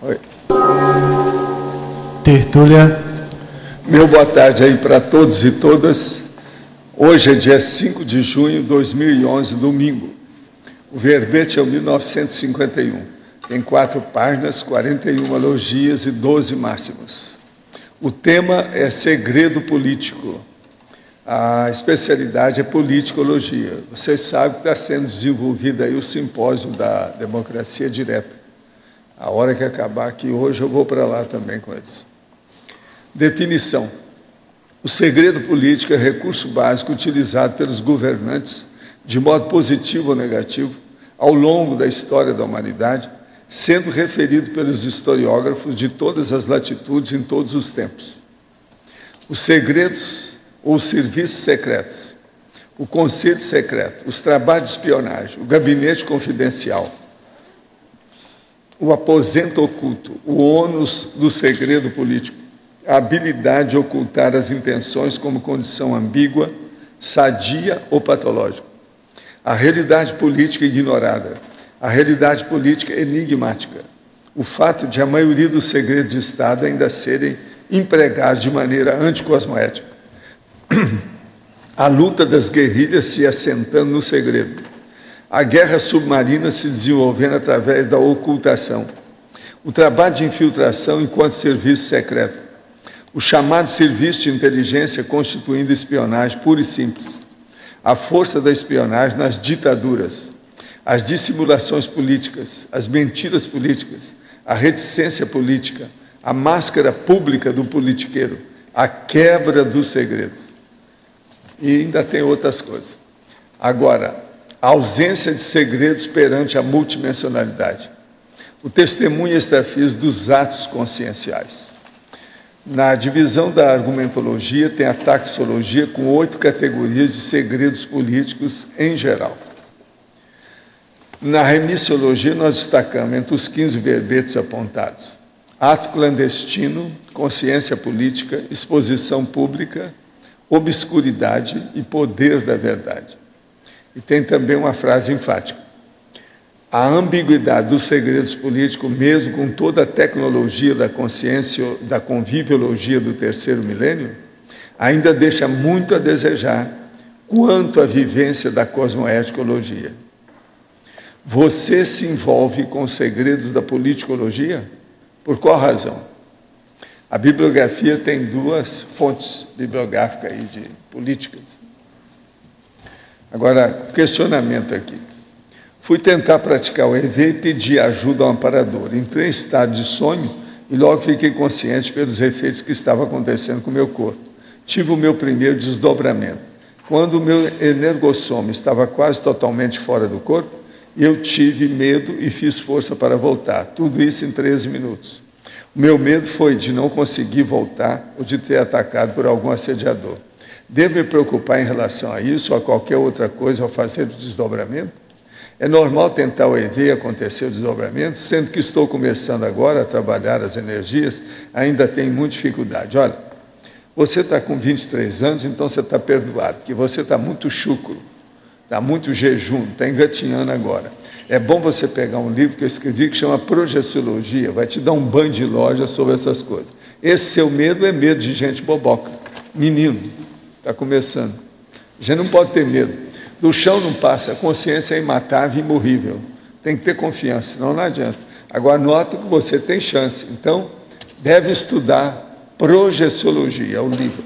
Oi. Tertúlia. Meu boa tarde aí para todos e todas. Hoje é dia 5 de junho de 2011, domingo. O verbete é o 1951. Tem quatro páginas, 41 elogias e 12 máximas. O tema é segredo político. A especialidade é politicologia. Vocês sabem que está sendo desenvolvido aí o simpósio da democracia direta. A hora que acabar aqui hoje, eu vou para lá também com eles. Definição: O segredo político é recurso básico utilizado pelos governantes, de modo positivo ou negativo, ao longo da história da humanidade, sendo referido pelos historiógrafos de todas as latitudes em todos os tempos. Os segredos ou serviços secretos, o conselho secreto, os trabalhos de espionagem, o gabinete confidencial, o aposento oculto, o ônus do segredo político, a habilidade de ocultar as intenções como condição ambígua, sadia ou patológica, a realidade política ignorada, a realidade política enigmática, o fato de a maioria dos segredos de Estado ainda serem empregados de maneira anticosmoética, a luta das guerrilhas se assentando no segredo, a guerra submarina se desenvolvendo através da ocultação, o trabalho de infiltração enquanto serviço secreto, o chamado serviço de inteligência constituindo espionagem pura e simples, a força da espionagem nas ditaduras, as dissimulações políticas, as mentiras políticas, a reticência política, a máscara pública do politiqueiro, a quebra do segredo. E ainda tem outras coisas. Agora, a ausência de segredos perante a multidimensionalidade, o testemunho extrafísico dos atos conscienciais. Na divisão da argumentologia, tem a taxologia com oito categorias de segredos políticos em geral. Na remissiologia, nós destacamos entre os 15 verbetes apontados: ato clandestino, consciência política, exposição pública, obscuridade e poder da verdade. E tem também uma frase enfática. A ambiguidade dos segredos políticos, mesmo com toda a tecnologia da consciência, da conviviologia do terceiro milênio, ainda deixa muito a desejar quanto à vivência da cosmoeticologia. Você se envolve com os segredos da politicologia? Por qual razão? A bibliografia tem duas fontes bibliográficas aí de políticas. Agora, questionamento aqui. Fui tentar praticar o EV e pedi ajuda ao amparador. Entrei em estado de sonho e logo fiquei consciente pelos efeitos que estavam acontecendo com o meu corpo. Tive o meu primeiro desdobramento. Quando o meu energossoma estava quase totalmente fora do corpo, eu tive medo e fiz força para voltar. Tudo isso em 13 minutos. O meu medo foi de não conseguir voltar ou de ter atacado por algum assediador. Devo me preocupar em relação a isso ou a qualquer outra coisa ao fazer o desdobramento? É normal tentar o EV acontecer o desdobramento, sendo que estou começando agora a trabalhar as energias, ainda tenho muita dificuldade. Olha, você está com 23 anos, então você está perdoado, porque você está muito chucro, está muito jejum, está engatinhando agora. É bom você pegar um livro que eu escrevi que chama Projeciologia, vai te dar um banho de loja sobre essas coisas. Esse seu medo é medo de gente boboca, menino. Está começando. A gente não pode ter medo. Do chão não passa. A consciência é imatável e imorrível. Tem que ter confiança, senão não adianta. Agora, nota que você tem chance. Então, deve estudar projeciologia, é o livro.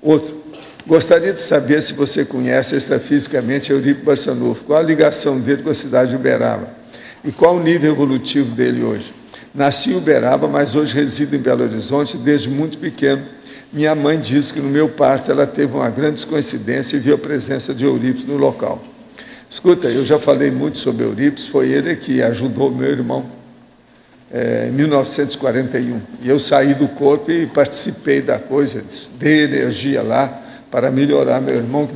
Outro. Gostaria de saber se você conhece extrafisicamente Eurico Barçanufo. Qual a ligação dele com a cidade de Uberaba? E qual o nível evolutivo dele hoje? Nasci em Uberaba, mas hoje resido em Belo Horizonte desde muito pequeno minha mãe disse que no meu parto ela teve uma grande coincidência e viu a presença de Eurípides no local. Escuta, eu já falei muito sobre Eurípides, foi ele que ajudou meu irmão é, em 1941. E eu saí do corpo e participei da coisa, dei energia lá para melhorar meu irmão, que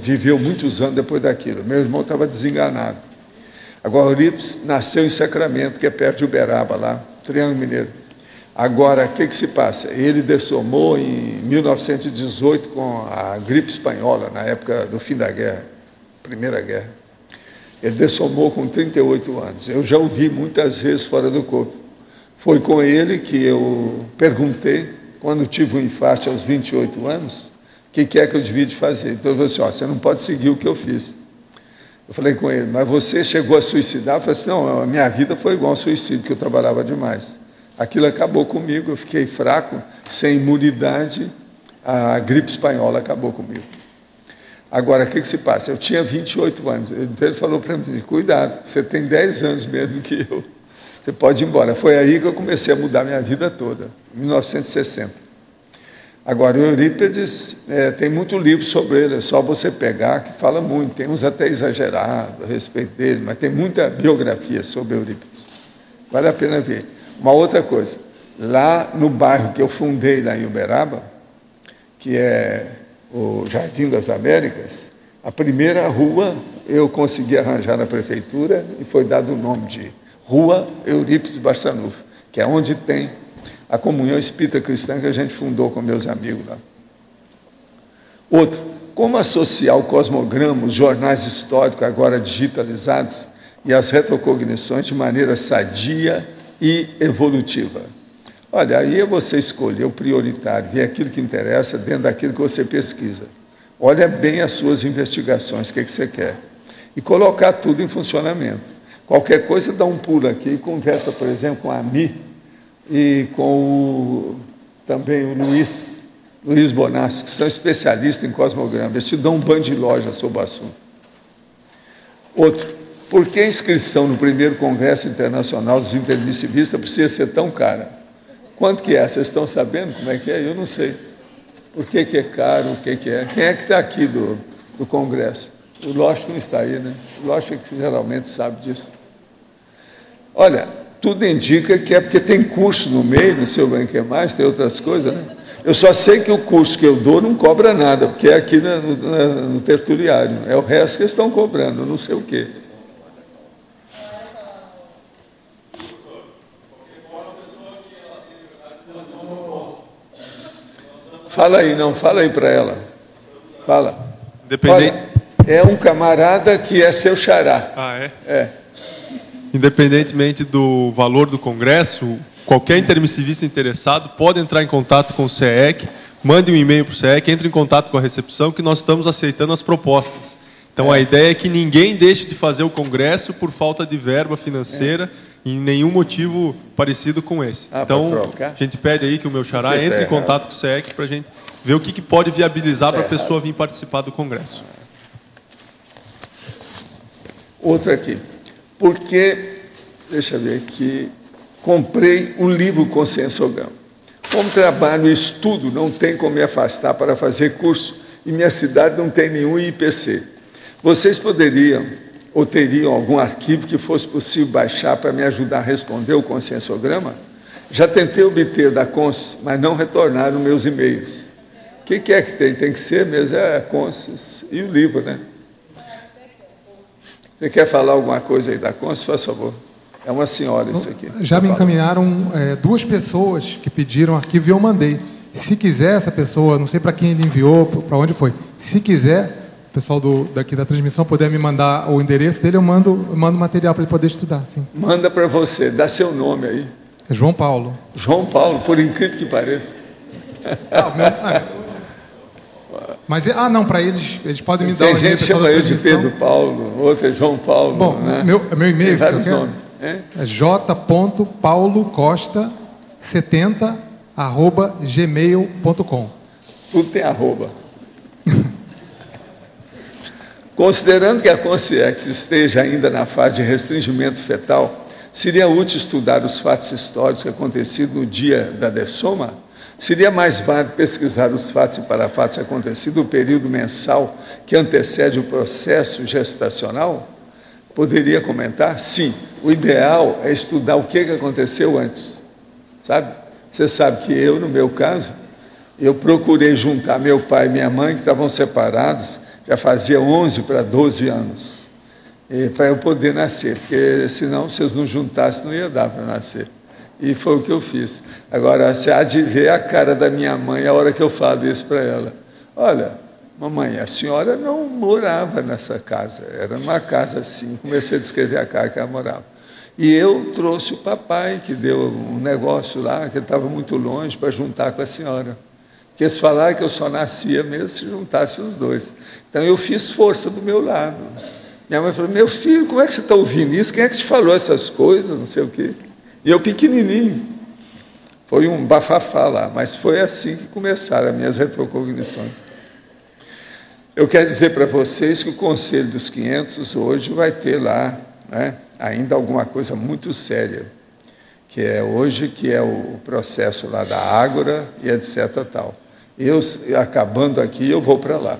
viveu muitos anos depois daquilo. Meu irmão estava desenganado. Agora, Eurípides nasceu em Sacramento, que é perto de Uberaba, lá, Triângulo Mineiro. Agora, o que, que se passa? Ele dessomou em 1918 com a gripe espanhola, na época do fim da guerra, Primeira Guerra. Ele dessomou com 38 anos. Eu já ouvi muitas vezes fora do corpo. Foi com ele que eu perguntei, quando tive um infarto aos 28 anos, o que, que é que eu devia de fazer. Então ele falou assim, ó, você não pode seguir o que eu fiz. Eu falei com ele, mas você chegou a suicidar? Eu falei assim, não, a minha vida foi igual ao suicídio, que eu trabalhava demais. Aquilo acabou comigo, eu fiquei fraco, sem imunidade, a gripe espanhola acabou comigo. Agora, o que, que se passa? Eu tinha 28 anos. Então ele falou para mim: cuidado, você tem 10 anos mesmo que eu. Você pode ir embora. Foi aí que eu comecei a mudar minha vida toda, em 1960. Agora, o Eurípides, é, tem muito livro sobre ele, é só você pegar, que fala muito. Tem uns até exagerados a respeito dele, mas tem muita biografia sobre Eurípides. Vale a pena ver. Uma outra coisa, lá no bairro que eu fundei, lá em Uberaba, que é o Jardim das Américas, a primeira rua eu consegui arranjar na prefeitura e foi dado o nome de Rua Eurípides Barçanufo, que é onde tem a comunhão espírita cristã que a gente fundou com meus amigos lá. Outro, como associar o cosmograma, os jornais históricos agora digitalizados e as retrocognições de maneira sadia e evolutiva? Olha, aí é você escolher o prioritário, ver aquilo que interessa dentro daquilo que você pesquisa. Olha bem as suas investigações, o que, é que você quer. E colocar tudo em funcionamento. Qualquer coisa, dá um pulo aqui e conversa, por exemplo, com a Mi e com o, também o Luiz, Luiz Bonassi, que são especialistas em cosmograma. Eles te dão um banho de loja sobre o assunto. Outro, por que a inscrição no primeiro Congresso Internacional dos Intermissivistas precisa ser tão cara? Quanto que é? Vocês estão sabendo como é que é? Eu não sei. Por que, que é caro? O que, que é? Quem é que está aqui do, do Congresso? O Lost não está aí, né? O Lost é que geralmente sabe disso. Olha, tudo indica que é porque tem curso no meio, não sei o que mais, tem outras coisas, né? Eu só sei que o curso que eu dou não cobra nada, porque é aqui no, no, no tertuliário. É o resto que estão cobrando, não sei o quê. Fala aí, não, fala aí para ela. Fala. Independente... Olha, é um camarada que é seu xará. Ah, é? É. Independentemente do valor do congresso, qualquer intermissivista interessado pode entrar em contato com o CEEC, mande um e-mail para o CEEC, entre em contato com a recepção, que nós estamos aceitando as propostas. Então, é. a ideia é que ninguém deixe de fazer o congresso por falta de verba financeira. É em nenhum motivo parecido com esse. Ah, então, a gente pede aí que o meu xará entre em contato com o SEC para a gente ver o que, que pode viabilizar para a pessoa vir participar do Congresso. Outra aqui. Porque, deixa eu ver aqui, comprei um livro Consciênciogão. Como trabalho e estudo, não tem como me afastar para fazer curso e minha cidade não tem nenhum IPC. Vocês poderiam ou teriam algum arquivo que fosse possível baixar para me ajudar a responder o conscienciograma? Já tentei obter da Cons, mas não retornaram meus e-mails. O que, que, é que tem? Tem que ser mesmo, é a Cons e o livro, né? Você quer falar alguma coisa aí da Cons, por favor? É uma senhora isso aqui. Já me encaminharam é, duas pessoas que pediram arquivo e eu mandei. Se quiser, essa pessoa, não sei para quem ele enviou, para onde foi. Se quiser, o pessoal do, daqui da transmissão puder me mandar o endereço dele, eu mando, eu mando material para ele poder estudar. Sim. Manda para você, dá seu nome aí. É João Paulo. João Paulo, por incrível que pareça. Ah, meu, ah, mas, ah, não, para eles, eles podem me dar Tem gente que chama eu de Pedro Paulo, outro é João Paulo. Bom, né? meu, meu e-mail Tem vários nomes. É, é j.paulocosta70 arroba gmail.com. Tudo tem arroba. Considerando que a consciência esteja ainda na fase de restringimento fetal, seria útil estudar os fatos históricos acontecidos no dia da dessoma? Seria mais válido pesquisar os fatos e parafatos acontecidos no período mensal que antecede o processo gestacional? Poderia comentar? Sim. O ideal é estudar o que aconteceu antes. Sabe? Você sabe que eu, no meu caso, eu procurei juntar meu pai e minha mãe, que estavam separados, já fazia 11 para 12 anos, para eu poder nascer, porque senão, se eles não juntassem, não ia dar para nascer. E foi o que eu fiz. Agora, você há de ver a cara da minha mãe a hora que eu falo isso para ela. Olha, mamãe, a senhora não morava nessa casa, era uma casa assim. Comecei a descrever a casa que ela morava. E eu trouxe o papai, que deu um negócio lá, que estava muito longe, para juntar com a senhora. Porque eles falaram que eu só nascia mesmo se juntasse os dois. Então eu fiz força do meu lado. Minha mãe falou: Meu filho, como é que você está ouvindo isso? Quem é que te falou essas coisas? Não sei o quê. E eu pequenininho. Foi um bafafá lá, mas foi assim que começaram as minhas retrocognições. Eu quero dizer para vocês que o Conselho dos 500 hoje vai ter lá né, ainda alguma coisa muito séria, que é hoje, que é o processo lá da Ágora e etc. Tal. Eu, acabando aqui, eu vou para lá.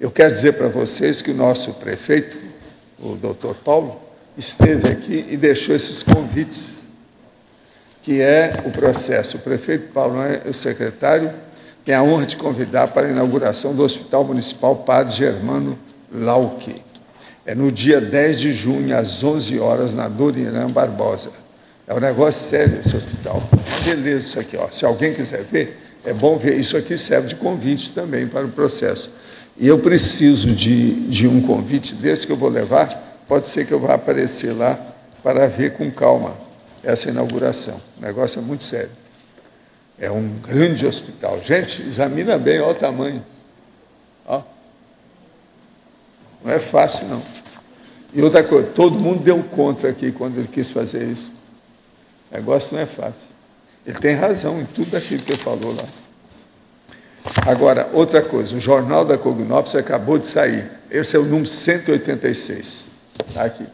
Eu quero dizer para vocês que o nosso prefeito, o doutor Paulo, esteve aqui e deixou esses convites que é o processo. O prefeito Paulo é o secretário, tem a honra de convidar para a inauguração do Hospital Municipal Padre Germano Lauque. É no dia 10 de junho, às 11 horas, na Dorinã Barbosa. É um negócio sério esse hospital. Beleza, isso aqui. Ó. Se alguém quiser ver, é bom ver. Isso aqui serve de convite também para o processo. E eu preciso de, de um convite desse que eu vou levar. Pode ser que eu vá aparecer lá para ver com calma essa inauguração. O negócio é muito sério. É um grande hospital. Gente, examina bem, olha o tamanho. Ó. Não é fácil, não. E outra coisa, todo mundo deu contra aqui quando ele quis fazer isso. O negócio não é fácil. Ele tem razão em tudo aquilo que ele falou lá. Agora, outra coisa, o Jornal da Cognópolis acabou de sair. Esse é o número 186. Está aqui.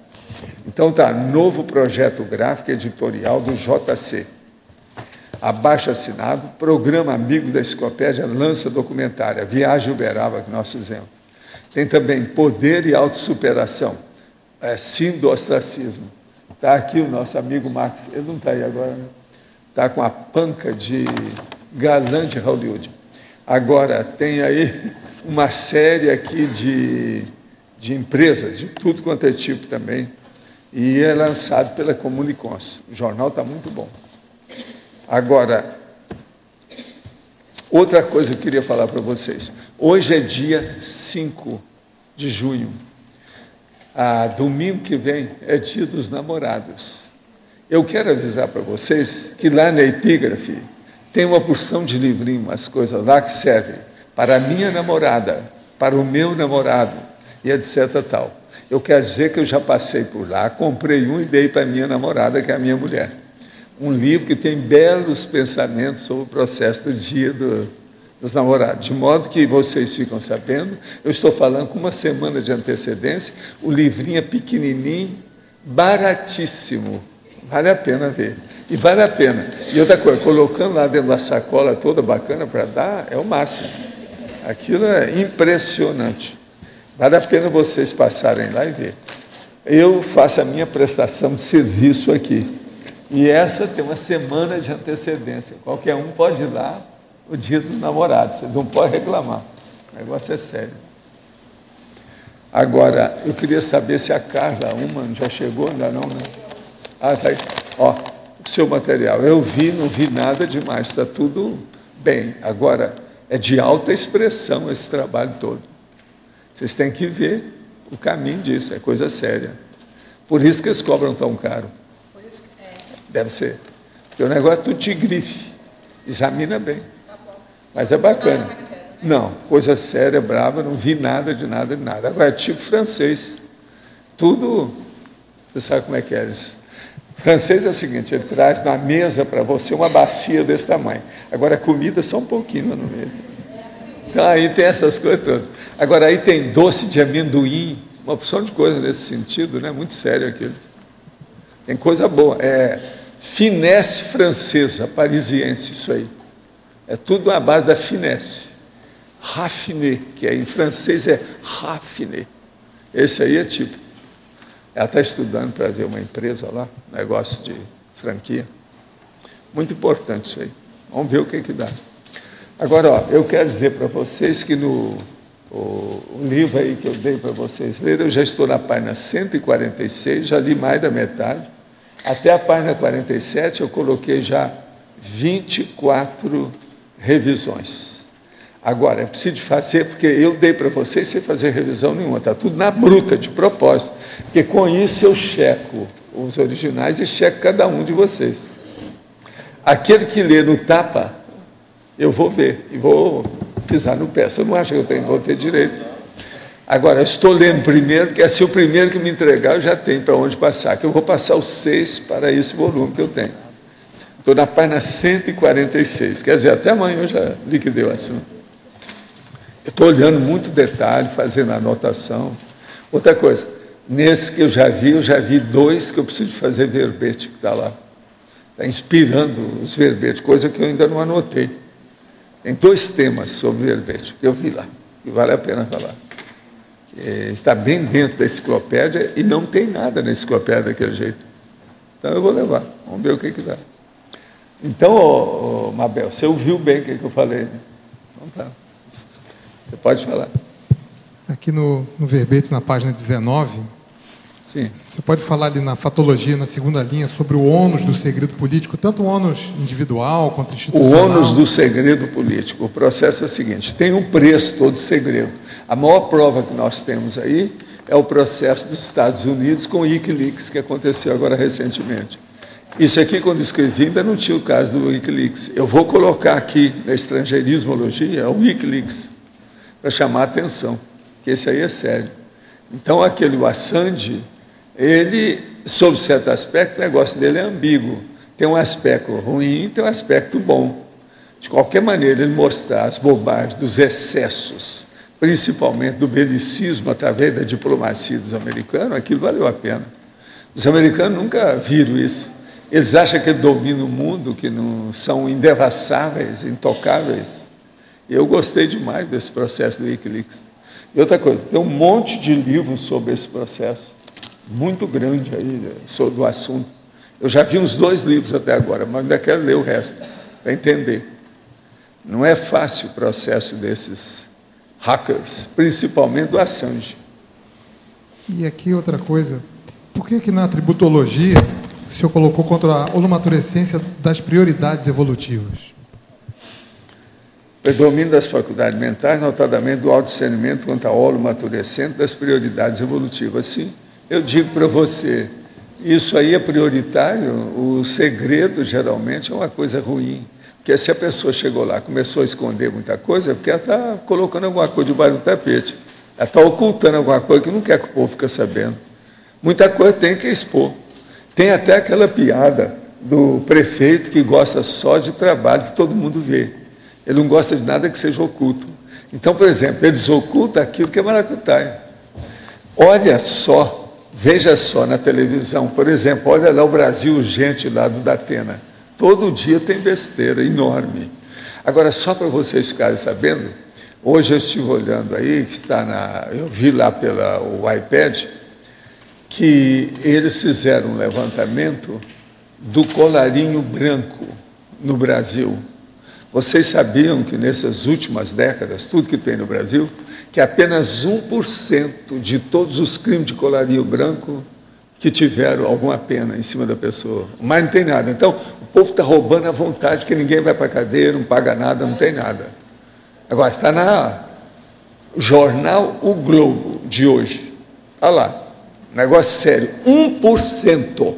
Então tá, novo projeto gráfico editorial do JC. Abaixo assinado, programa Amigo da Enciclopédia lança documentária, Viagem Uberaba, que nós fizemos. Tem também Poder e Autossuperação, é, Sim do Ostracismo. Está aqui o nosso amigo Max, ele não está aí agora, né? Está com a panca de galã de Hollywood. Agora, tem aí uma série aqui de, de empresas, de tudo quanto é tipo também, e é lançado pela Comunicons. O jornal está muito bom. Agora, outra coisa que eu queria falar para vocês. Hoje é dia 5 de junho. Ah, domingo que vem é dia dos namorados. Eu quero avisar para vocês que lá na epígrafe tem uma porção de livrinho, umas coisas lá que servem para a minha namorada, para o meu namorado e etc. tal. Eu quero dizer que eu já passei por lá, comprei um e dei para minha namorada, que é a minha mulher. Um livro que tem belos pensamentos sobre o processo do dia do, dos namorados. De modo que vocês ficam sabendo, eu estou falando com uma semana de antecedência, o livrinho é pequenininho, baratíssimo. Vale a pena ver. E vale a pena. E outra coisa, colocando lá dentro da sacola toda bacana para dar, é o máximo. Aquilo é impressionante. Vale a pena vocês passarem lá e ver. Eu faço a minha prestação de serviço aqui. E essa tem uma semana de antecedência. Qualquer um pode ir lá o dia dos namorados. Você não pode reclamar. O negócio é sério. Agora, eu queria saber se a Carla uma já chegou, ainda não, né? Ah, tá aí. Ó, o seu material. Eu vi, não vi nada demais, está tudo bem. Agora, é de alta expressão esse trabalho todo. Vocês têm que ver o caminho disso, é coisa séria. Por isso que eles cobram tão caro. É. Deve ser. Porque o negócio é tudo de grife. Examina bem. Tá Mas é bacana. Né? Não, coisa séria, brava, não vi nada de nada de nada. Agora, é tipo francês. Tudo. Você sabe como é que é? Francês é o seguinte: ele traz na mesa para você uma bacia desse tamanho. Agora, comida só um pouquinho no meio. Então, aí tem essas coisas todas. Agora, aí tem doce de amendoim, uma opção de coisa nesse sentido, né? muito sério aquilo. Tem coisa boa. É finesse francesa, parisiense, isso aí. É tudo à base da finesse. Raffiné, que é, em francês é raffiné. Esse aí é tipo. Ela está estudando para ver uma empresa lá, negócio de franquia. Muito importante isso aí. Vamos ver o que, que dá. Agora, ó, eu quero dizer para vocês que no o, o, livro aí que eu dei para vocês lerem, eu já estou na página 146, já li mais da metade. Até a página 47 eu coloquei já 24 revisões. Agora, é preciso fazer, porque eu dei para vocês sem fazer revisão nenhuma, está tudo na bruta, de propósito. Porque com isso eu checo os originais e checo cada um de vocês. Aquele que lê no tapa, eu vou ver e vou pisar no pé. Você não acha que eu tenho, vou ter direito. Agora, eu estou lendo primeiro, porque assim o primeiro que me entregar eu já tenho para onde passar, que eu vou passar os seis para esse volume que eu tenho. Estou na página 146, quer dizer, até amanhã eu já liquidei o assunto. Estou olhando muito detalhe, fazendo anotação. Outra coisa, nesse que eu já vi, eu já vi dois que eu preciso fazer verbete, que está lá. Está inspirando os verbetes, coisa que eu ainda não anotei. Tem dois temas sobre verbete que eu vi lá, e vale a pena falar. É, está bem dentro da enciclopédia e não tem nada na enciclopédia daquele jeito. Então eu vou levar, vamos ver o que, que dá. Então, Mabel, você ouviu bem o que, que eu falei, né? Então tá. Você pode falar. Aqui no, no verbete, na página 19, Sim. você pode falar ali na fatologia, na segunda linha, sobre o ônus do segredo político, tanto o ônus individual quanto O institucional. ônus do segredo político. O processo é o seguinte: tem um preço todo segredo. A maior prova que nós temos aí é o processo dos Estados Unidos com o Wikileaks, que aconteceu agora recentemente. Isso aqui, quando escrevi, ainda não tinha o caso do Wikileaks. Eu vou colocar aqui na estrangeirismologia o Wikileaks, para chamar a atenção, que esse aí é sério. Então, aquele o Assange, ele, sob certo aspecto, o negócio dele é ambíguo. Tem um aspecto ruim, tem um aspecto bom. De qualquer maneira, ele mostrar as bobagens dos excessos, principalmente do belicismo através da diplomacia dos americanos, aquilo valeu a pena. Os americanos nunca viram isso. Eles acham que dominam o mundo, que não são indevassáveis, intocáveis. Eu gostei demais desse processo do Wikileaks. E outra coisa, tem um monte de livros sobre esse processo, muito grande aí, sobre o assunto. Eu já vi uns dois livros até agora, mas ainda quero ler o resto, para entender. Não é fácil o processo desses hackers, principalmente do Assange. E aqui outra coisa, por que que na tributologia o senhor colocou contra a holomaturescência das prioridades evolutivas? Predomínio das faculdades mentais, notadamente do autodiscernimento quanto ao óleo maturecente das prioridades evolutivas. Sim, eu digo para você, isso aí é prioritário, o segredo geralmente é uma coisa ruim. Porque se a pessoa chegou lá começou a esconder muita coisa, é porque ela está colocando alguma coisa debaixo do tapete. Ela está ocultando alguma coisa que não quer que o povo fique sabendo. Muita coisa tem que expor. Tem até aquela piada do prefeito que gosta só de trabalho que todo mundo vê. Ele não gosta de nada que seja oculto. Então, por exemplo, ele desoculta aquilo que é maracutaia. Olha só, veja só na televisão, por exemplo, olha lá o Brasil Urgente lá do Datena. Todo dia tem besteira enorme. Agora, só para vocês ficarem sabendo, hoje eu estive olhando aí, que está na, eu vi lá pelo iPad, que eles fizeram um levantamento do colarinho branco no Brasil. Vocês sabiam que nessas últimas décadas, tudo que tem no Brasil, que apenas 1% de todos os crimes de colarinho branco que tiveram alguma pena em cima da pessoa. Mas não tem nada. Então, o povo está roubando à vontade, porque ninguém vai para a cadeia, não paga nada, não tem nada. Agora, está na jornal O Globo de hoje. Olha lá, negócio sério. 1%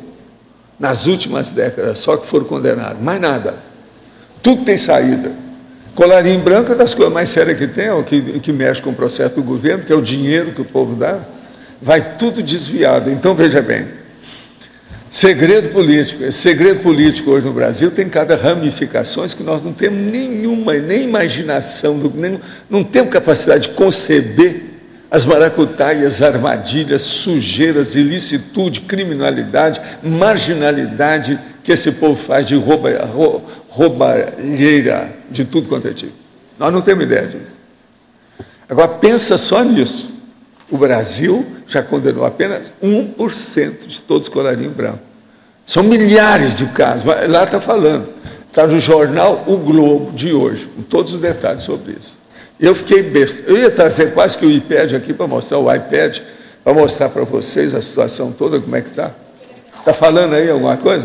nas últimas décadas, só que foram condenados. Mais nada. Tudo tem saída. Colarinho branco é das coisas mais sérias que tem, que, que mexe com o processo do governo, que é o dinheiro que o povo dá, vai tudo desviado. Então, veja bem, segredo político. Esse segredo político hoje no Brasil tem cada ramificações que nós não temos nenhuma, nem imaginação, nem, não temos capacidade de conceber as maracutaias, armadilhas, sujeiras, ilicitude, criminalidade, marginalidade que esse povo faz de rouba, roubalheira de tudo quanto é tipo. Nós não temos ideia disso. Agora, pensa só nisso. O Brasil já condenou apenas 1% de todos os colarinhos brancos. São milhares de casos. Lá está falando. Está no jornal O Globo de hoje, com todos os detalhes sobre isso. Eu fiquei besta. Eu ia trazer quase que o iPad aqui para mostrar o iPad, para mostrar para vocês a situação toda, como é que está. Está falando aí alguma coisa?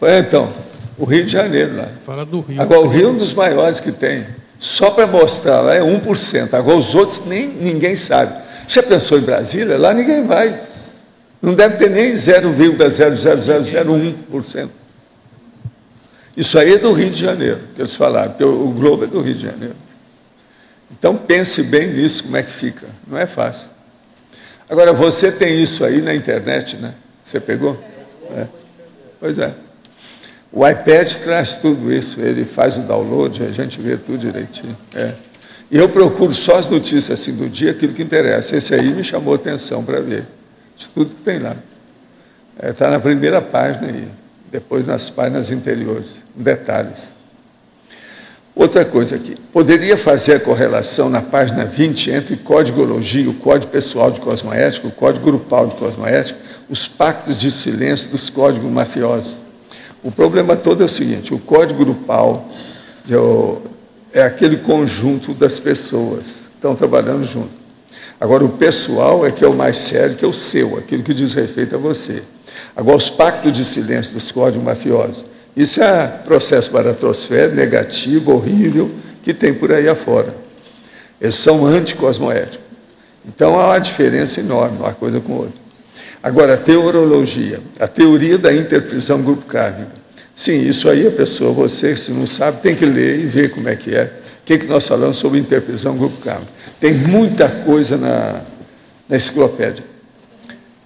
Então, o Rio de Janeiro lá. Fala do Rio. Agora, o Rio é um dos maiores que tem. Só para mostrar lá é 1%. Agora, os outros nem ninguém sabe. Já pensou em Brasília? Lá ninguém vai. Não deve ter nem 0,00001%. Isso aí é do Rio de Janeiro, que eles falaram, porque o Globo é do Rio de Janeiro. Então pense bem nisso, como é que fica. Não é fácil. Agora, você tem isso aí na internet, né? Você pegou? É. Pois é. O iPad traz tudo isso, ele faz o download, a gente vê tudo direitinho. É. E eu procuro só as notícias assim do dia, aquilo que interessa. Esse aí me chamou atenção para ver, de tudo que tem lá. Está é, tá na primeira página aí, depois nas páginas interiores, detalhes. Outra coisa aqui, poderia fazer a correlação na página 20 entre códigologia, o código pessoal de cosmoética, o código grupal de cosmoética, os pactos de silêncio dos códigos mafiosos. O problema todo é o seguinte: o código grupal é aquele conjunto das pessoas que estão trabalhando junto. Agora, o pessoal é que é o mais sério, que é o seu, aquilo que diz respeito a você. Agora, os pactos de silêncio dos códigos mafiosos isso é processo baratrosférico negativo, horrível, que tem por aí afora. Eles são anticosmoéticos. Então há uma diferença enorme, uma coisa com outra. Agora, a teorologia, a teoria da interprisão grupo kármica. Sim, isso aí a pessoa, você, se não sabe, tem que ler e ver como é que é. O que, é que nós falamos sobre interprisão grupo kármica? Tem muita coisa na, na enciclopédia.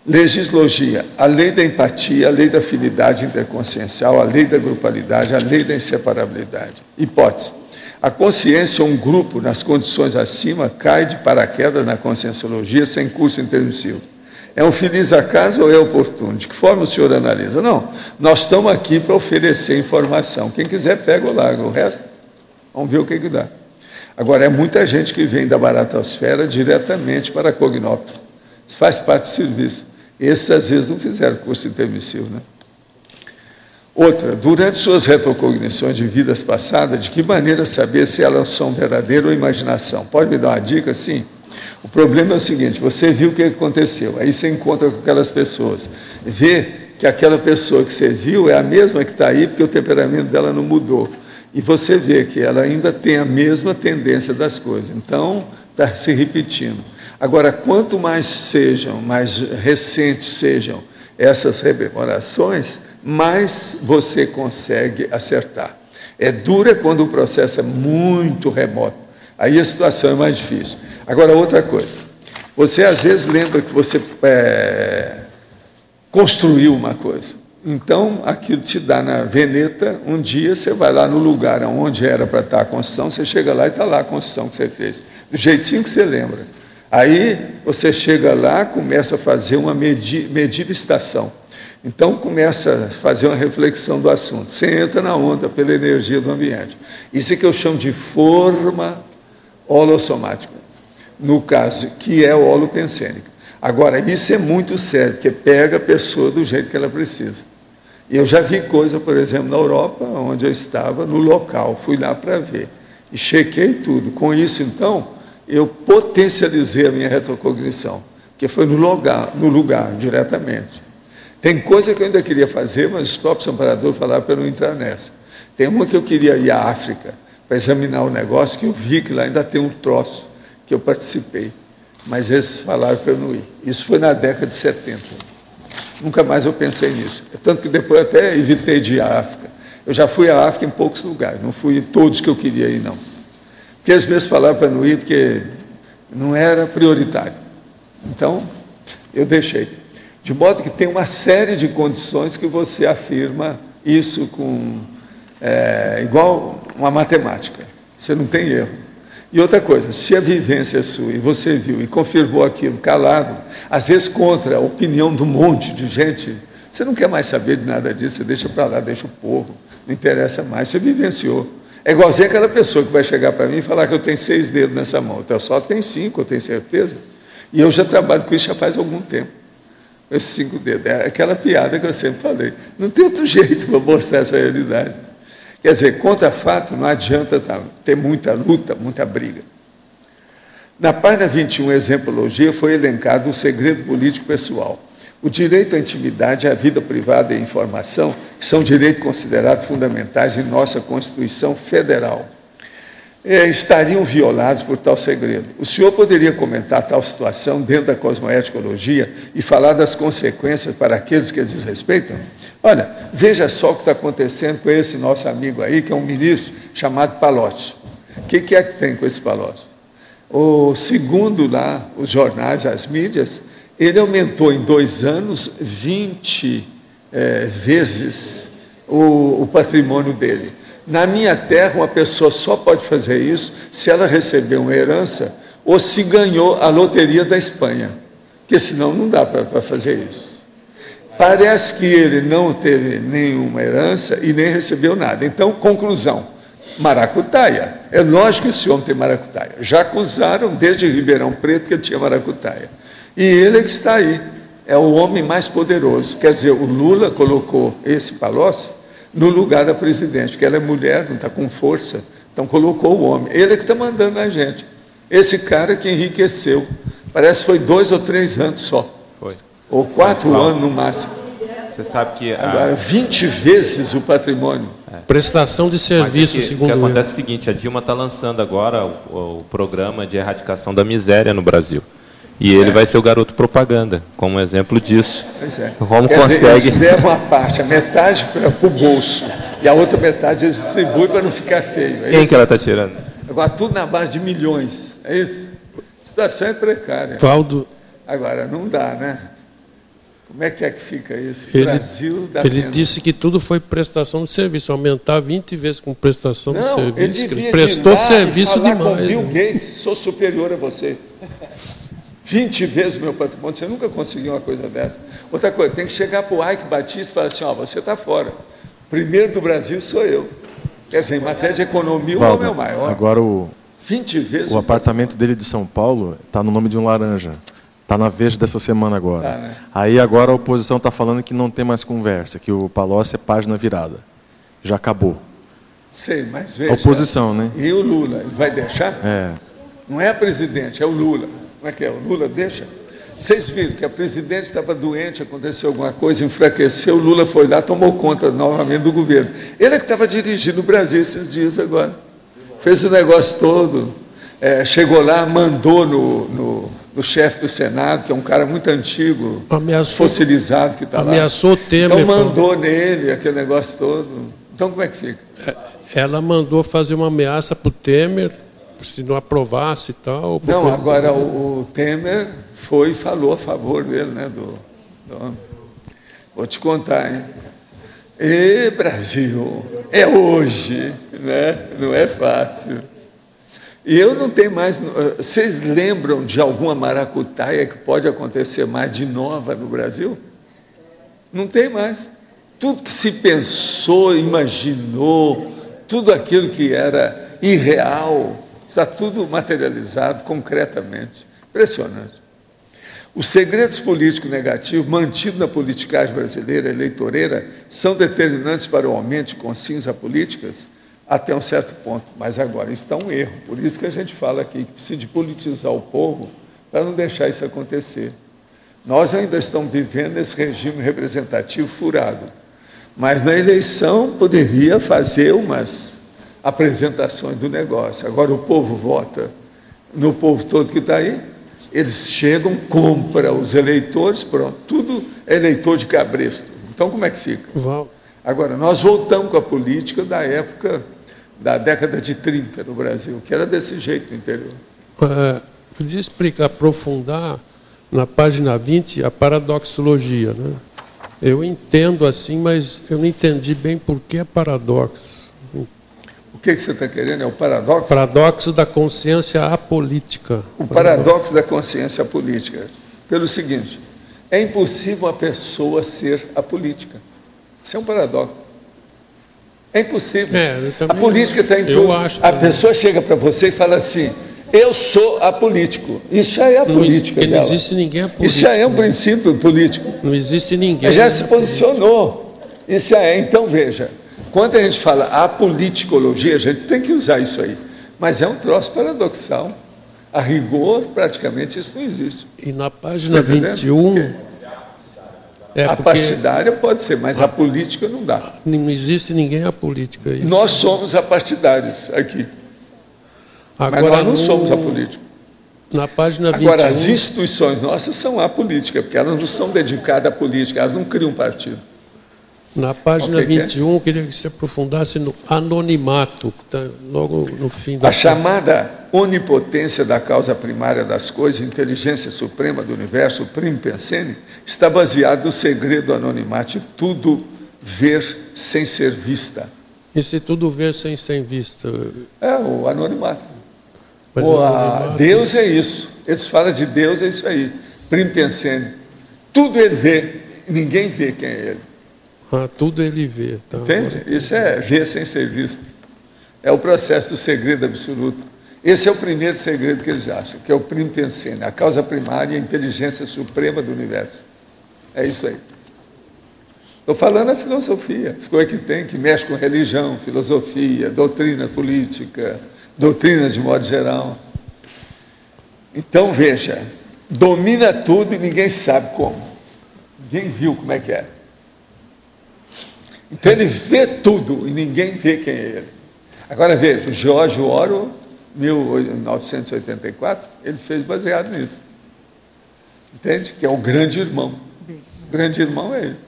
Legislogia, a lei da empatia, a lei da afinidade interconsciencial, a lei da grupalidade, a lei da inseparabilidade. Hipótese. A consciência, um grupo, nas condições acima, cai de paraquedas na conscienciologia sem curso intermissivo. É um feliz acaso ou é oportuno? De que forma o senhor analisa? Não, nós estamos aqui para oferecer informação. Quem quiser, pega ou larga. O resto, vamos ver o que, que dá. Agora, é muita gente que vem da baratosfera diretamente para a Cognópolis. Isso faz parte do serviço. Esses, às vezes, não fizeram curso intermissivo. Né? Outra, durante suas retrocognições de vidas passadas, de que maneira saber se elas são verdadeiras ou imaginação? Pode me dar uma dica? Sim. O problema é o seguinte: você viu o que aconteceu, aí você encontra com aquelas pessoas, vê que aquela pessoa que você viu é a mesma que está aí, porque o temperamento dela não mudou. E você vê que ela ainda tem a mesma tendência das coisas. Então, está se repetindo. Agora, quanto mais sejam, mais recentes sejam essas rememorações, mais você consegue acertar. É dura quando o processo é muito remoto. Aí a situação é mais difícil. Agora, outra coisa. Você às vezes lembra que você é, construiu uma coisa. Então, aquilo te dá na veneta, um dia você vai lá no lugar onde era para estar a construção, você chega lá e está lá a construção que você fez, do jeitinho que você lembra. Aí você chega lá, começa a fazer uma medi medida estação. Então começa a fazer uma reflexão do assunto. Você entra na onda pela energia do ambiente. Isso é que eu chamo de forma holossomática. No caso, que é o holopensênico. Agora, isso é muito sério, porque pega a pessoa do jeito que ela precisa. Eu já vi coisa, por exemplo, na Europa, onde eu estava, no local, fui lá para ver. E chequei tudo. Com isso, então, eu potencializei a minha retrocognição, que foi no lugar, no lugar, diretamente. Tem coisa que eu ainda queria fazer, mas os próprios amparadores falaram para eu não entrar nessa. Tem uma que eu queria ir à África para examinar o negócio, que eu vi que lá ainda tem um troço, que eu participei. Mas eles falaram para eu não ir. Isso foi na década de 70. Nunca mais eu pensei nisso. Tanto que depois até evitei de ir à África. Eu já fui à África em poucos lugares, não fui em todos que eu queria ir, não. Porque eles mesmos falaram para não ir, porque não era prioritário. Então, eu deixei. De modo que tem uma série de condições que você afirma isso com. É, igual uma matemática. Você não tem erro. E outra coisa, se a vivência é sua e você viu e confirmou aquilo calado, às vezes contra a opinião de um monte de gente, você não quer mais saber de nada disso, você deixa para lá, deixa o povo, não interessa mais, você vivenciou. É igualzinho aquela pessoa que vai chegar para mim e falar que eu tenho seis dedos nessa mão. Então só tem cinco, eu tenho certeza. E eu já trabalho com isso já faz algum tempo. Esses cinco dedos. É aquela piada que eu sempre falei. Não tem outro jeito para mostrar essa realidade. Quer dizer, contra fato não adianta tá, ter muita luta, muita briga. Na página 21, exemplologia, foi elencado o segredo político pessoal. O direito à intimidade, à vida privada e à informação são direitos considerados fundamentais em nossa Constituição Federal. é, estariam violados por tal segredo. O senhor poderia comentar tal situação dentro da cosmoeticologia e falar das consequências para aqueles que desrespeitam? Olha, veja só o que está acontecendo com esse nosso amigo aí, que é um ministro chamado Palotti. O que, que é que tem com esse Palotti? O segundo lá, os jornais, as mídias, ele aumentou em dois anos 20 é, vezes o, o patrimônio dele. Na minha terra, uma pessoa só pode fazer isso se ela receber uma herança ou se ganhou a loteria da Espanha, porque senão não dá para fazer isso. Parece que ele não teve nenhuma herança e nem recebeu nada. Então, conclusão: maracutaia. É lógico que esse homem tem maracutaia. Já acusaram desde Ribeirão Preto que ele tinha maracutaia. E ele é que está aí. É o homem mais poderoso. Quer dizer, o Lula colocou esse Palocci no lugar da presidente, porque ela é mulher, não está com força, então colocou o homem. Ele é que está mandando a gente. Esse cara que enriqueceu, parece que foi dois ou três anos só. Foi. Ou quatro anos no máximo. Você sabe que. A... Agora, 20 vezes o patrimônio. É. Prestação de serviço, Mas é que, segundo O que acontece é o seguinte: a Dilma está lançando agora o, o programa de erradicação da miséria no Brasil. E ele é. vai ser o garoto propaganda, como exemplo disso. Pois é. Como Quer consegue. Dizer, eles levam a parte, a metade para o bolso, e a outra metade eles distribuem para não ficar feio. É Quem isso? que ela está tirando? Agora, tudo na base de milhões, é isso? Situação é precária. Valdo. Agora, não dá, né? Como é que é que fica isso? Ele, Brasil dá Ele disse que tudo foi prestação de serviço, aumentar 20 vezes com prestação não, de serviço. Ele, ele prestou serviço falar demais. Com Bill Gates, sou superior a você. 20 vezes o meu patrimônio, você nunca conseguiu uma coisa dessa. Outra coisa, tem que chegar para o Ike Batista e falar assim: ó, você está fora. Primeiro do Brasil sou eu. Quer dizer, em matéria de economia, o nome é o maior. Agora o. 20 vezes. O apartamento dele de São Paulo está no nome de um laranja. Está na Veja dessa semana agora. Tá, né? Aí agora a oposição está falando que não tem mais conversa, que o Palocci é página virada. Já acabou. Sei, mas veja. A oposição, né? E o Lula, ele vai deixar? É. Não é a presidente, é o Lula. Como é que é? O Lula deixa? Vocês viram que a presidente estava doente, aconteceu alguma coisa, enfraqueceu, o Lula foi lá, tomou conta novamente do governo. Ele é que estava dirigindo o Brasil esses dias agora. Fez o negócio todo, é, chegou lá, mandou no, no, no chefe do Senado, que é um cara muito antigo, ameaçou, fossilizado que está lá. Ameaçou Temer. Então mandou nele aquele negócio todo. Então como é que fica? É, ela mandou fazer uma ameaça para o Temer, se não aprovasse e tal. Não, agora o, o, Temer foi e falou a favor dele, né? Do, do, vou te contar, hein? E Brasil, é hoje, né? Não é fácil. E eu não tenho mais. Vocês lembram de alguma maracutaia que pode acontecer mais de nova no Brasil? Não tem mais. Tudo que se pensou, imaginou, tudo aquilo que era irreal, Está tudo materializado concretamente. Impressionante. Os segredos políticos negativos mantidos na politicagem brasileira eleitoreira são determinantes para o aumento de consciência políticas até um certo ponto. Mas agora isso está um erro. Por isso que a gente fala aqui que precisa de politizar o povo para não deixar isso acontecer. Nós ainda estamos vivendo esse regime representativo furado. Mas na eleição poderia fazer umas apresentações do negócio. Agora o povo vota no povo todo que está aí, eles chegam, compram os eleitores, pronto, tudo é eleitor de cabresto. Então como é que fica? Agora, nós voltamos com a política da época da década de 30 no Brasil, que era desse jeito no interior. É, podia explicar, aprofundar na página 20 a paradoxologia. Né? Eu entendo assim, mas eu não entendi bem por que é paradoxo que, que você está querendo? É o paradoxo? Paradoxo da consciência apolítica. O paradoxo da consciência política. Pelo seguinte, é impossível uma pessoa ser apolítica. Isso é um paradoxo. É impossível. É, a política está em tudo. a pessoa chega para você e fala assim: eu sou apolítico. Isso já é a política não, dela. Não existe ninguém apolítico. Isso já é um princípio político. Não existe ninguém. Já se posicionou. Isso já é. Então, veja, quando a gente fala a politicologia, a gente tem que usar isso aí. Mas é um troço paradoxal. A rigor, praticamente, isso não existe. E na página 21. É a partidária pode ser, mas a, a política não dá. Não existe ninguém a política. É isso. Nós somos apartidários aqui. Mas nós não somos a política. Na página 21... Agora, as instituições nossas são a política, porque elas não são dedicadas à política, elas não criam partido. Na página O que que é? 21, eu queria que você aprofundasse no anonimato, que está logo no fim da A chamada onipotência da causa primária das coisas, inteligência suprema do universo, primo pensene, está baseado no segredo do anonimato, tudo ver sem ser vista. E se tudo ver sem sem vista? É o anonimato. Mas o anonimato- Deus é isso. Eles falam de Deus, é isso aí. Primo pensene. Tudo ele vê, ninguém vê quem é ele. Ah, tudo ele vê. Tá? Entende? Isso é ver sem ser visto. É o processo do segredo absoluto. Esse é o primeiro segredo que eles acham, que é o primo pensene, a causa primária e a inteligência suprema do universo. É isso aí. Estou falando a filosofia, as coisas que tem, que mexe com religião, filosofia, doutrina política, doutrinas de modo geral. Então, veja, domina tudo e ninguém sabe como. Ninguém viu como é que é. Então ele vê tudo e ninguém vê quem é ele. Agora veja, o George Orwell, 1984, ele fez baseado nisso. Entende? Que é o grande irmão. O grande irmão é isso.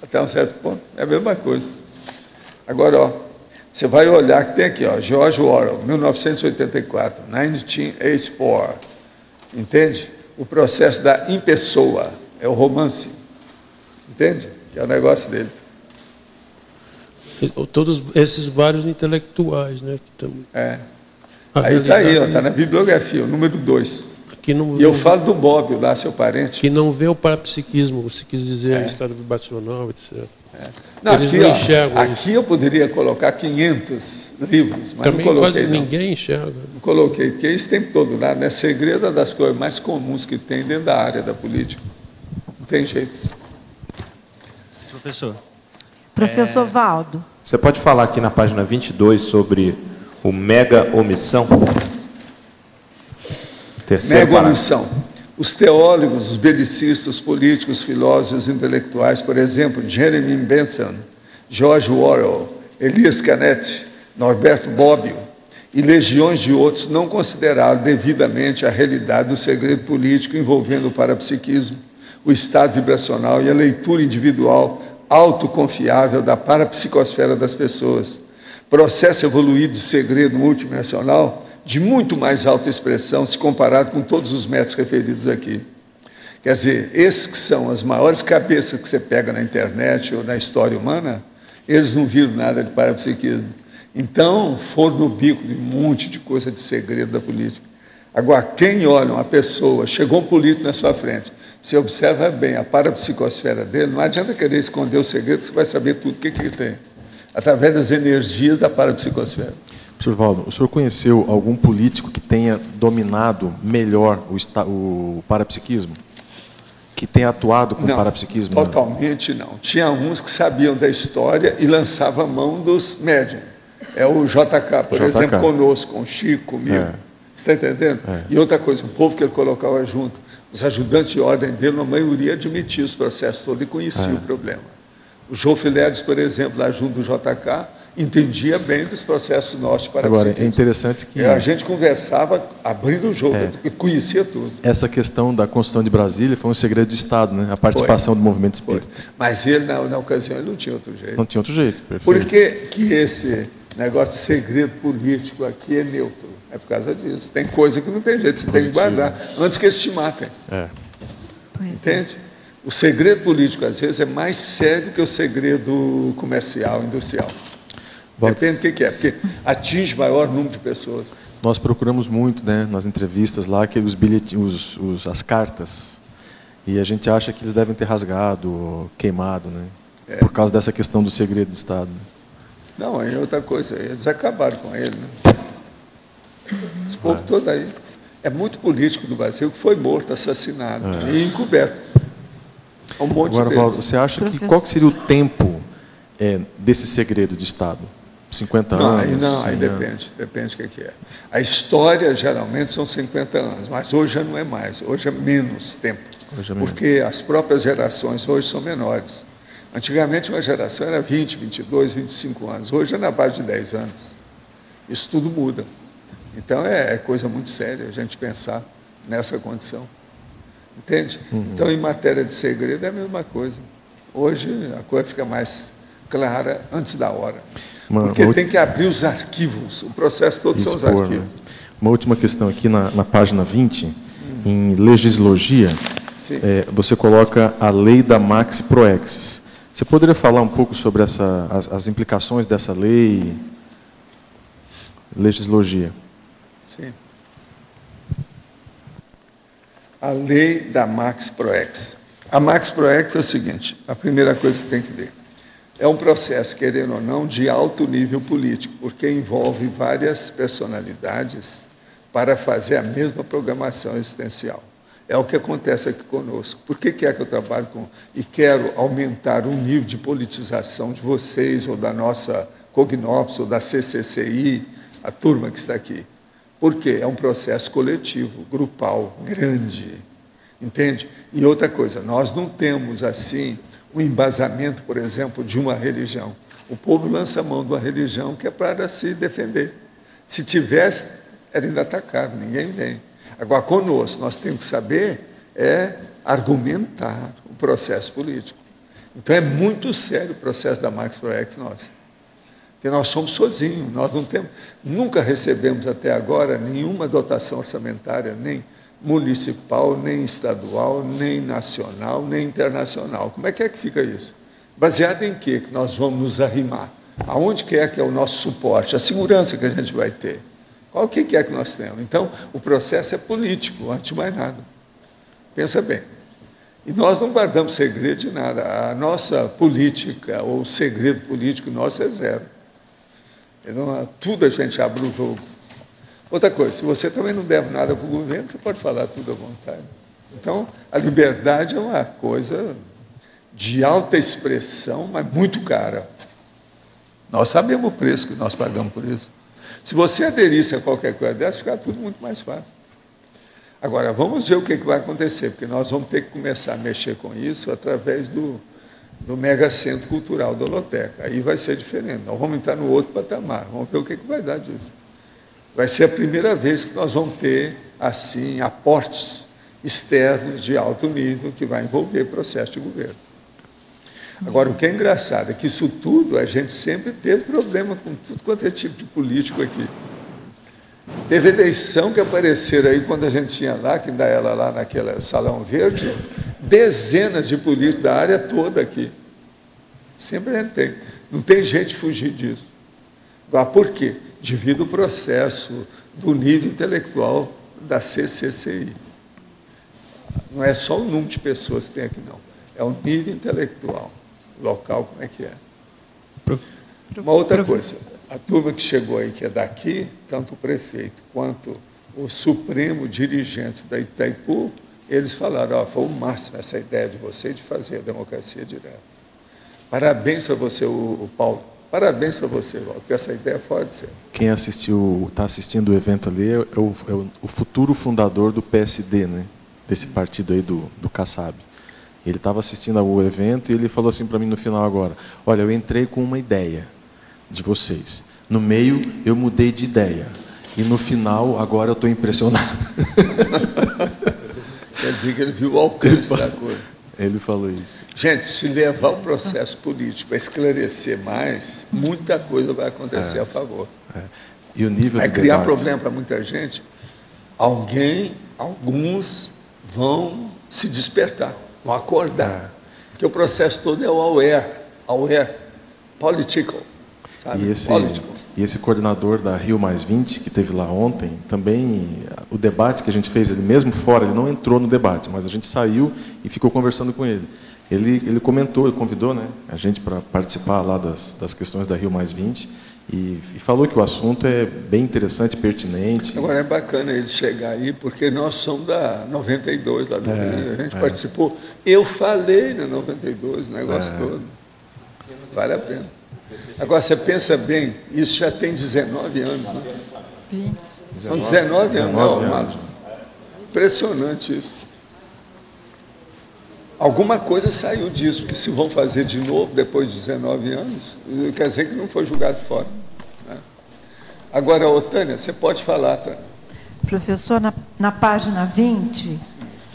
Até um certo ponto, é a mesma coisa. Agora, ó, você vai olhar que tem aqui, ó, George Orwell, 1984, 1984. Entende? O processo da impessoa, é o romance. Entende? Que é o negócio dele. Todos esses vários intelectuais, né? Que tam- É. a Aí está aí, está na bibliografia, o número 2. que não, E eu falo do Bob, lá, seu parente. que não vê o parapsiquismo, você quis dizer É. o estado vibracional, etc. Não, Eles aqui, não ó, enxergam aqui eu poderia colocar 500 livros, mas Também não quase coloquei. Não. ninguém enxerga. não coloquei, porque isso tem todo lado, né? Segredo é das coisas mais comuns que tem dentro da área da política. Não tem jeito. Professor. Professor Valdo. Você pode falar aqui na página 22 sobre o mega omissão? Terceiro Mega parágrafo. omissão. Os teólogos, os belicistas, os políticos, os filósofos, os intelectuais, por exemplo, Jeremy Bentham, George Orwell, Elias Canetti, Norberto Bobbio e legiões de outros não consideraram devidamente a realidade do segredo político envolvendo o parapsiquismo, o estado vibracional e a leitura individual autoconfiável da parapsicosfera das pessoas. Processo evoluído de segredo multidimensional de muito mais alta expressão se comparado com todos os métodos referidos aqui. Quer dizer, esses que são as maiores cabeças que você pega na internet ou na história humana, eles não viram nada de parapsiquismo. Então, foram no bico de um monte de coisa de segredo da política. Agora, quem olha uma pessoa, chegou um político na sua frente, você observa bem a parapsicosfera dele, não adianta querer esconder o segredo, você vai saber tudo o que, que ele tem. Através das energias da parapsicosfera. Professor Valdo, o senhor conheceu algum político que tenha dominado melhor o, o parapsiquismo? Que tenha atuado com o parapsiquismo? Totalmente não. Tinha uns que sabiam da história e lançavam a mão dos médiums. É o JK, por JK. exemplo, conosco, com o Chico, comigo. É. Você está entendendo? E outra coisa, o povo que ele colocava junto, os ajudantes de ordem dele, a maioria admitia os processos todos e conhecia É. o problema. O João Fileres, por exemplo, lá junto do JK, entendia bem dos processos nossos para Agora, é interessante que A gente conversava abrindo o jogo, É. e conhecia tudo. essa questão da Constituição de Brasília foi um segredo de Estado, né? A participação do movimento espírita. Mas ele, na, na ocasião, ele não tinha outro jeito. Não tinha outro jeito. perfeito. Por que, que esse negócio de segredo político aqui é neutro? É por causa disso. Tem coisa que não tem jeito, você tem que guardar antes que eles te matem. É. Entende? O segredo político, às vezes, é mais sério que o segredo comercial, industrial. Depende do que, que é, porque atinge maior número de pessoas. Nós procuramos muito, né, nas entrevistas lá, aqueles bilhetinhos, os, os- as cartas, e a gente acha que eles devem ter rasgado, queimado, né? É. Por causa dessa questão do segredo de Estado. né? Não, é outra coisa. Eles acabaram com ele. Né? Esse povo todo aí. É muito político do Brasil que foi morto, assassinado e encoberto. Um monte Agora, deles. Valdo, você acha que qual que seria o tempo é, desse segredo de Estado? 50 Não, anos? aí não, aí 100 anos? depende, depende do que que é. A história geralmente são 50 anos, mas hoje já não é mais, hoje é menos tempo. Hoje é menos. porque as próprias gerações hoje são menores. Antigamente uma geração era 20, 22, 25 anos, hoje é na base de 10 anos. Isso tudo muda. Então é, é coisa muito séria a gente pensar nessa condição. Entende? Uhum. Então, em matéria de segredo, é a mesma coisa. Hoje a coisa fica mais clara antes da hora. Uma, Porque tem que abrir os arquivos, o processo todo expor, são os arquivos. Né? Uma última questão aqui na, na página 20, hum. em legislogia, é, você coloca a lei da Maxi Proexis. Você poderia falar um pouco sobre essa, as, as implicações dessa lei? Legislogia. Sim. A lei da Max Proex. A Max Proex é o seguinte: a primeira coisa que tem que ver. É um processo, querendo ou não, de alto nível político, porque envolve várias personalidades para fazer a mesma programação existencial. É o que acontece aqui conosco. Por que é que eu trabalho com e quero aumentar o nível de politização de vocês, ou da nossa Cognops, ou da CCCI, a turma que está aqui? Porque é um processo coletivo, grupal, grande. Entende? E outra coisa, nós não temos assim o um embasamento, por exemplo, de uma religião. O povo lança a mão de uma religião que é para se defender. Se tivesse, era inatacável, ninguém vem. Agora, conosco, nós temos que saber é argumentar o processo político. Então, é muito sério o processo da Marx Pro Ex nossa. Porque nós somos sozinhos, nós não temos, nunca recebemos até agora nenhuma dotação orçamentária, nem municipal, nem estadual, nem nacional, nem internacional. Como é que é que fica isso? Baseado em quê que nós vamos nos arrimar? Aonde que é que é o nosso suporte? A segurança que a gente vai ter? Qual que é que nós temos? Então, o processo é político, antes de mais nada. Pensa bem. E nós não guardamos segredo de nada. A nossa política, ou o segredo político nosso é zero. Então, tudo a gente abre o jogo. Outra coisa, se você também não deve nada para o governo, você pode falar tudo à vontade. Então, a liberdade é uma coisa de alta expressão, mas muito cara. Nós sabemos o preço que nós pagamos por isso. Se você aderisse a qualquer coisa dessa, fica tudo muito mais fácil. Agora, vamos ver o que, vai acontecer, porque nós vamos ter que começar a mexer com isso através do, do mega centro cultural da Holoteca. Aí vai ser diferente. Nós vamos entrar no outro patamar. Vamos ver o que, que vai dar disso. Vai ser a primeira vez que nós vamos ter, assim, aportes externos de alto nível que vai envolver processo de governo. Agora, o que é engraçado é que isso tudo a gente sempre teve problema com tudo quanto é tipo de político aqui. Teve eleição que apareceram aí quando a gente tinha lá, que ainda ela lá naquele salão verde, dezenas de políticos da área toda aqui. Sempre a gente tem. Não tem de fugir disso. Agora, por quê? Devido ao processo do nível intelectual da CCCI. Não é só o número de pessoas que tem aqui, não. É o nível intelectual local, como é que é. Uma outra coisa, a turma que chegou aí, que é daqui, tanto o prefeito quanto o supremo dirigente da Itaipu, eles falaram, ó, foi o máximo essa ideia de você de fazer a democracia direta. Parabéns para você, o, o Paulo. Parabéns para você, Walter, porque essa ideia pode ser. Quem assistiu, está assistindo o evento ali é o, é o, futuro fundador do PSD, né? Desse partido aí do, do Kassab. Ele estava assistindo ao evento e ele falou assim para mim no final agora: Olha, eu entrei com uma ideia de vocês. No meio, eu mudei de ideia. E no final, agora eu estou impressionado. Quer dizer que ele viu o alcance da coisa. Ele falou isso. Gente, se levar o processo político para esclarecer mais, muita coisa vai acontecer é, a favor. É. E o nível vai criar debate. problema para muita gente. Alguém, alguns vão se despertar vão acordar. Porque o processo todo é o aware, aware, political. Sabe? E esse, political. E esse coordenador da Rio Mais 20, que teve lá ontem, também, o debate que a gente fez, ele mesmo fora, ele não entrou no debate, mas a gente saiu e ficou conversando com ele. Ele, ele comentou, ele convidou né, a gente para participar lá das, das questões da Rio Mais 20, e, e, falou que o assunto é bem interessante, pertinente. Agora é bacana ele chegar aí, porque nós somos da 92 lá do é, Rio, a gente é. participou. Eu falei na 92, o negócio é. todo. Vale a pena. Agora você pensa bem, isso já tem 19 anos, né? Sim. São 19, 19 anos, anos. Impressionante isso. Alguma coisa saiu disso, porque se vão fazer de novo depois de 19 anos, quer dizer que não foi julgado fora. Né? Agora, Otânia, você pode falar, Tânia. Professor, na, na página 20,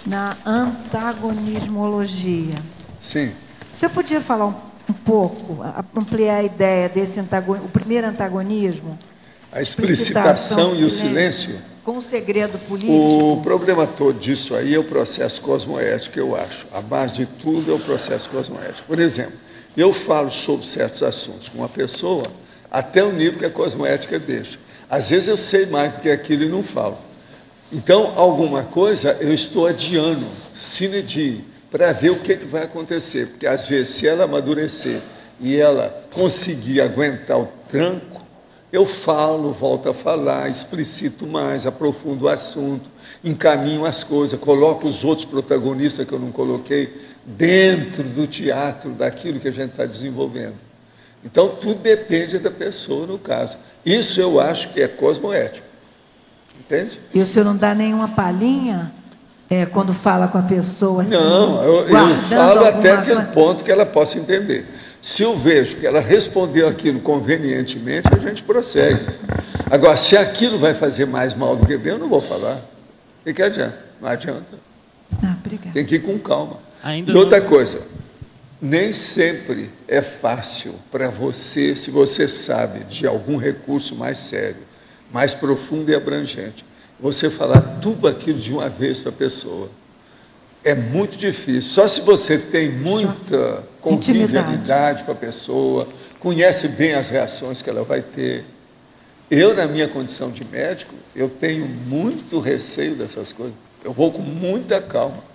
na antagonismologia. Sim. O senhor podia falar um, um pouco, ampliar a ideia desse antagonismo, o primeiro antagonismo? A explicitação e o silêncio. Com o segredo político? O problema todo disso aí é o processo cosmoético, eu acho. A base de tudo é o processo cosmoético. Por exemplo, eu falo sobre certos assuntos com uma pessoa até o nível que a cosmoética deixa. Às vezes eu sei mais do que aquilo e não falo. Então, alguma coisa eu estou adiando, sine die, para ver o que, que vai acontecer. Porque às vezes, se ela amadurecer e ela conseguir aguentar o tranco, eu falo, volto a falar, explicito mais, aprofundo o assunto, encaminho as coisas, coloco os outros protagonistas que eu não coloquei dentro do teatro daquilo que a gente está desenvolvendo. Então, tudo depende da pessoa, no caso. Isso eu acho que é cosmoético. Entende? E o senhor não dá nenhuma palhinha é, quando fala com a pessoa? Assim, Não, eu, eu falo até aquele coisa? ponto que ela possa entender. Se eu vejo que ela respondeu aquilo convenientemente, a gente prossegue. Agora, se aquilo vai fazer mais mal do que bem, eu não vou falar. O que, adianta? Não adianta. Ah. Tem que ir com calma. Ainda e outra não- coisa, nem sempre é fácil para você, se você sabe de algum recurso mais sério, mais profundo e abrangente, você falar tudo aquilo de uma vez para a pessoa. É muito difícil. Só se você tem muita convivialidade com a pessoa, conhece bem as reações que ela vai ter. Eu, na minha condição de médico, eu tenho muito receio dessas coisas. Eu vou com muita calma.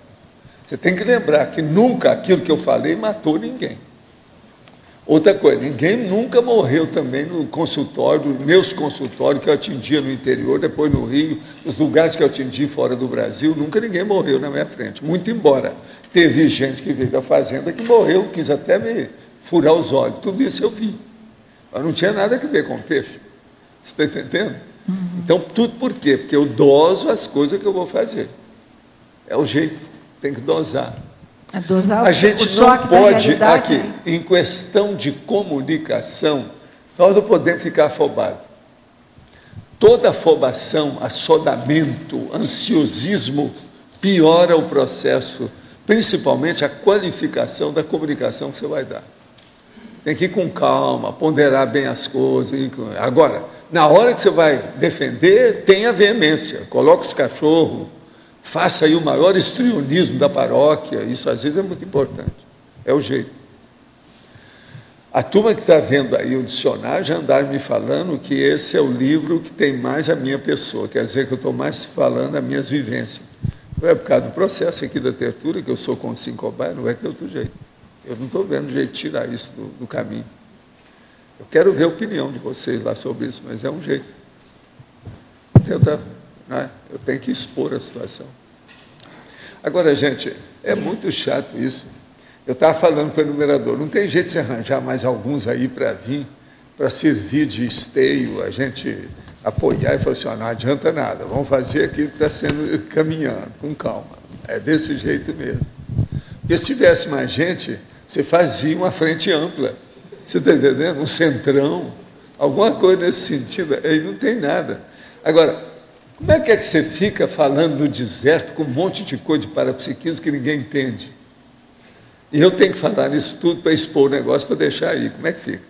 Você tem que lembrar que nunca aquilo que eu falei matou ninguém. Outra coisa, ninguém nunca morreu também no consultório, meus consultórios que eu atendia no interior, depois no Rio, os lugares que eu atendi fora do Brasil, nunca ninguém morreu na minha frente. Muito embora teve gente que veio da fazenda que morreu, quis até me furar os olhos. Tudo isso eu vi. Mas não tinha nada a ver com peixe. Você está entendendo? Então, tudo por quê? Porque eu doso as coisas que eu vou fazer. É o jeito, tem que dosar. A, gente não da pode, aqui, em questão de comunicação, nós não podemos ficar afobados. Toda afobação, assodamento, ansiosismo piora o processo, principalmente a qualificação da comunicação que você vai dar. Tem que ir com calma, ponderar bem as coisas. Agora, na hora que você vai defender, tenha veemência. Coloque os cachorros, faça aí o maior estrionismo da paróquia. Isso às vezes é muito importante. É o jeito. A turma que está vendo aí o dicionário já andaram me falando que esse é o livro que tem mais a minha pessoa, quer dizer que eu estou mais falando as minhas vivências. É por causa do processo aqui da tertura, que eu sou com cinco cobaia, não vai ter outro jeito. Eu não estou vendo jeito de tirar isso do, do caminho. Eu quero ver a opinião de vocês lá sobre isso, mas é um jeito. Tenta, né? Eu tenho que expor a situação. Agora, gente, é muito chato isso. Eu estava falando com o enumerador, não tem jeito de se arranjar mais alguns aí para vir, para servir de esteio, a gente apoiar e falar assim, ó, não adianta nada, vamos fazer aquilo que está sendo caminhando, com calma. É desse jeito mesmo. Porque se tivesse mais gente, você fazia uma frente ampla. Você está entendendo? Um centrão, alguma coisa nesse sentido. Aí não tem nada. Agora, como é que é que você fica falando no deserto com um monte de coisa de parapsiquismo que ninguém entende? E eu tenho que falar nisso tudo para expor o negócio para deixar aí. Como é que fica?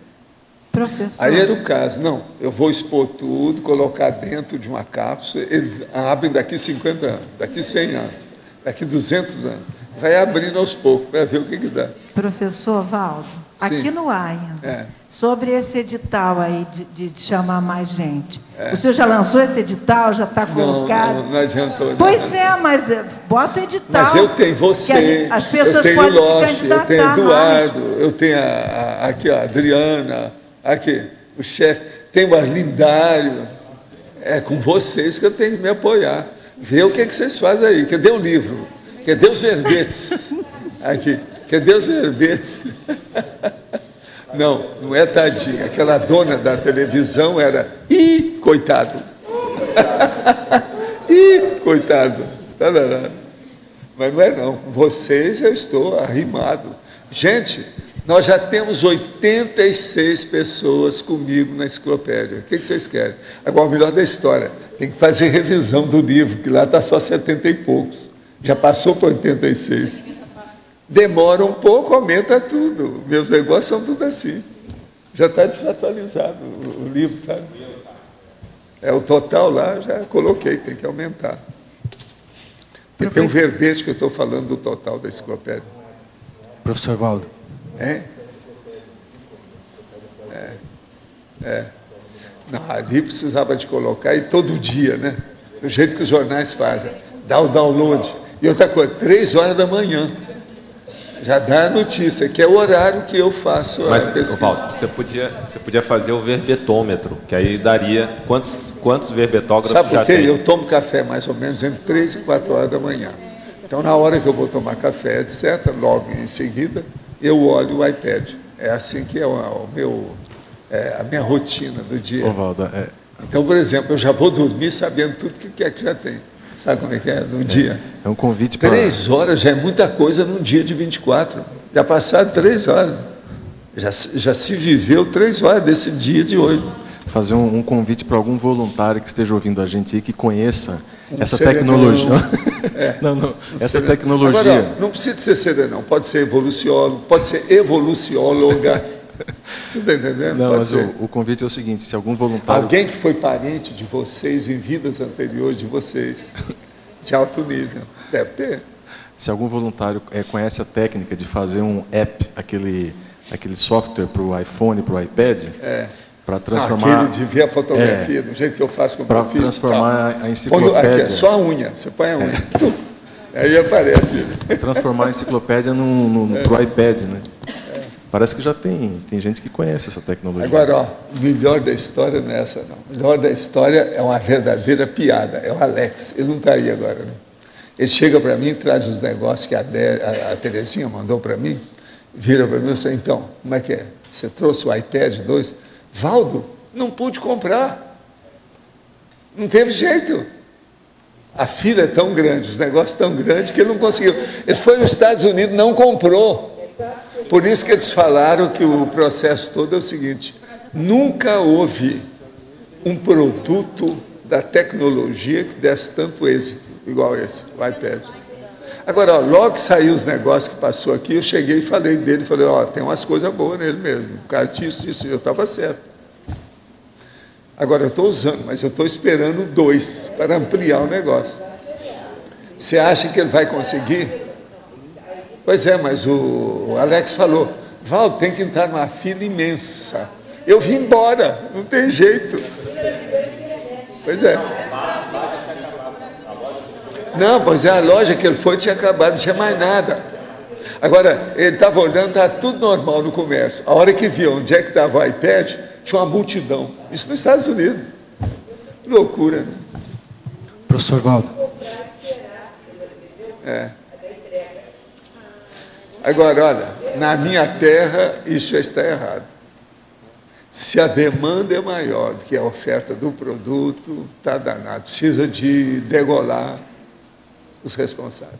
Professor, Aí era o caso. Não, eu vou expor tudo, colocar dentro de uma cápsula, eles abrem daqui 50 anos, daqui 100 anos, daqui 200 anos. Vai abrindo aos poucos para ver o que, que dá. professor Valdo, aqui Sim. no ainda, É. sobre esse edital aí de, de- chamar mais gente. O senhor já lançou esse edital, já está É. Não, colocado? não, não adiantou. não. Pois é, mas é, bota o edital. Mas eu tenho você, a gente- as pessoas eu tenho podem se Loche, eu candidatar tenho mais. Eduardo, eu tenho a, a- aqui a Adriana, aqui, o chefe, tem o Arlindário. É com vocês que eu tenho que me apoiar. Ver o que, que vocês fazem aí. Cadê o livro? Cadê os verbetes? Aqui. Cadê os verbetes? Não, não é tadinha. Aquela dona da televisão era. Ih, coitado. Ih, coitado. Mas não é não. Vocês eu estou arrimado. Gente, Nós já temos 86 pessoas comigo na enciclopédia. O que vocês querem? Agora, o melhor da história, tem que fazer revisão do livro, que lá está só 70 e poucos. Já passou para 86. Demora um pouco, aumenta tudo. Meus negócios são tudo assim. Já está desatualizado o, o livro, sabe? É o total lá, já coloquei, tem que aumentar. Porque tem um verbete que eu estou falando do total da enciclopédia. Professor Valdo. É? É. É. Não, ali precisava de colocar e todo dia, né? Do jeito que os jornais fazem. Dá o download. E outra coisa, três horas da manhã. Já dá a notícia, que é o horário que eu faço Mas, a pesquisa. Paulo, você podia, você podia fazer o verbetômetro, que aí daria. Quantos, quantos verbetógrafos Sabe já por quê? tem? Eu tomo café mais ou menos entre três e quatro horas da manhã. Então, na hora que eu vou tomar café, etc., logo em seguida, eu olho o iPad. É assim que é o, meu, é a minha rotina do dia. Ô, é, Então, por exemplo, eu já vou dormir sabendo tudo que que é que já tem. Sabe como é que é? No dia. é um convite para Três horas já é muita coisa num dia de 24. Já passaram três horas. Já, se- já se viveu três horas desse dia de hoje. fazer um, um convite para algum voluntário que esteja ouvindo a gente aí que conheça Um essa tecnologia. É. não, não, essa tecnologia. Agora, ó, não precisa ser serenão, pode ser evoluciólogo, pode ser evolucióloga. Você está entendendo? Não, pode mas o, o convite é o seguinte: se algum voluntário. Alguém que foi parente de vocês em vidas anteriores de vocês, de alto nível. Deve ter. Se algum voluntário eh, conhece a técnica de fazer um app, aquele, aquele software para o iPhone, para o iPad, É. para transformar. Aquele de ver a fotografia, do jeito que eu faço com o Para meu filho. transformar Tá. a enciclopédia. É. Põe, aqui, é só a unha, você põe a unha. Tum. Aí aparece transformar a enciclopédia no, no, no- pro iPad, né? Parece que já tem, tem gente que conhece essa tecnologia. Agora, ó, o melhor da história não é essa, não. O melhor da história é uma verdadeira piada. É o Alex. Ele não está aí agora, né? Ele chega para mim, traz os negócios que a, De- a, a Terezinha mandou para mim, vira para mim e fala, então, como é que é? Você trouxe o iPad 2? Valdo, não pude comprar. Não teve jeito. A fila é tão grande, os negócios tão grandes que ele não conseguiu. Ele foi nos Estados Unidos, não comprou. Por isso que eles falaram que o processo todo é o seguinte: nunca houve um produto da tecnologia que desse tanto êxito, igual esse, o iPad. Agora, ó, logo que saiu os negócios que passou aqui, eu cheguei e falei dele, falei, ó, tem umas coisas boas nele mesmo, por causa disso, disso, eu estava certo. Agora eu estou usando, mas eu estou esperando dois para ampliar o negócio. Você acha que ele vai conseguir? Pois é, mas o Alex falou, Val, tem que entrar numa fila imensa. Eu vim embora, não tem jeito. Pois é. Não, pois é, a loja que ele foi tinha acabado, não tinha mais nada. Agora, ele estava olhando, estava tudo normal no comércio. A hora que viu onde é que estava o iPad, tinha uma multidão. Isso nos Estados Unidos. Loucura, né? Professor Valdo. É. Agora, olha, na minha terra isso já está errado. Se a demanda é maior do que a oferta do produto, está danado. Precisa de degolar os responsáveis.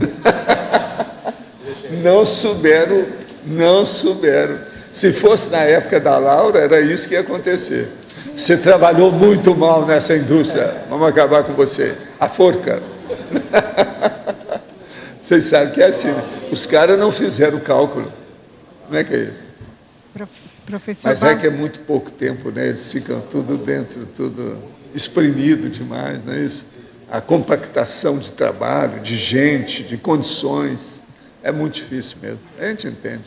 Não souberam, não souberam. Se fosse na época da Laura, era isso que ia acontecer. Você trabalhou muito mal nessa indústria, vamos acabar com você. A forca. Vocês sabem que é assim, né? Os caras não fizeram o cálculo. Como é que é isso? Prof- Professor Mas é que é muito pouco tempo, né? Eles ficam tudo dentro, tudo espremido demais, não é isso? A compactação de trabalho, de gente, de condições, é muito difícil mesmo. A gente entende.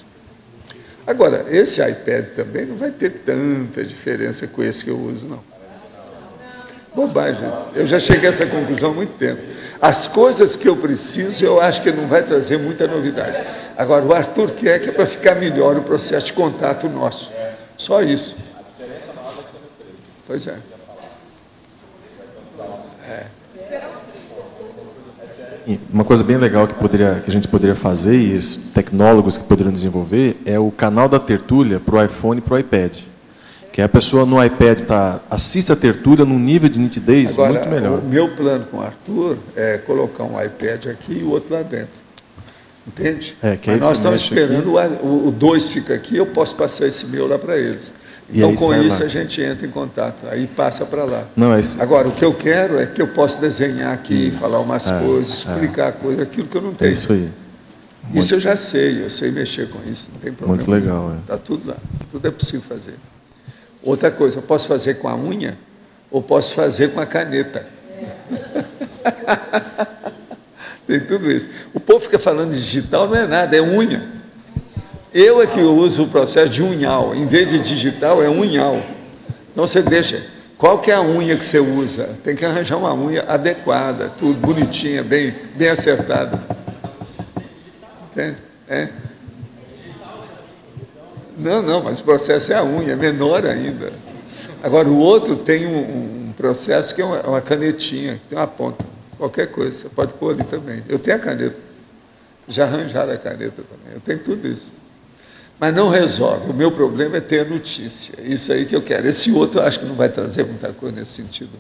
Agora, esse iPad também não vai ter tanta diferença com esse que eu uso, não. Bobagem. Eu já cheguei a essa conclusão há muito tempo. As coisas que eu preciso, eu acho que não vai trazer muita novidade. Agora, o Arthur quer que é para ficar melhor o processo de contato nosso. Só isso. Pois é. E Uma coisa bem legal que, poderia, que a gente poderia fazer, e os tecnólogos que poderiam desenvolver, é o canal da tertúlia para o iPhone e para o iPad. Que a pessoa no iPad tá, assiste a tertúlia num nível de nitidez Agora, muito melhor. o meu plano com o Arthur é colocar um iPad aqui e o outro lá dentro. Entende? É, que Mas nós estamos esperando, o 2 fica aqui, eu posso passar esse meu lá para eles. Então, com isso, lá. a gente entra em contato, aí passa para lá. Não, é isso. Agora, o que eu quero é que eu possa desenhar aqui, falar umas coisas, explicar coisas, aquilo que eu não É tenho. isso aí. Isso eu já sei, eu sei mexer com isso, não tem problema. Muito legal, é. Está tudo lá, tudo é possível fazer. Outra coisa, eu posso fazer com a unha ou posso fazer com a caneta. tem tudo isso. O povo fica falando digital, não é nada, é unha. Eu é que uso o processo de unhal, em vez de digital, é unhal. Então você deixa. Qual que é a unha que você usa? Tem que arranjar uma unha adequada, tudo bonitinha, bem, bem acertada. Entende? É. Não, não, mas o processo é a unha, é menor ainda. Agora, o outro tem um, um processo que é uma, uma canetinha, que tem uma ponta. Qualquer coisa, você pode pôr ali também. Eu tenho a caneta. Já arranjaram a caneta também. Eu tenho tudo isso. Mas não resolve. O meu problema é ter a notícia. Isso aí que eu quero. Esse outro eu acho que não vai trazer muita coisa nesse sentido.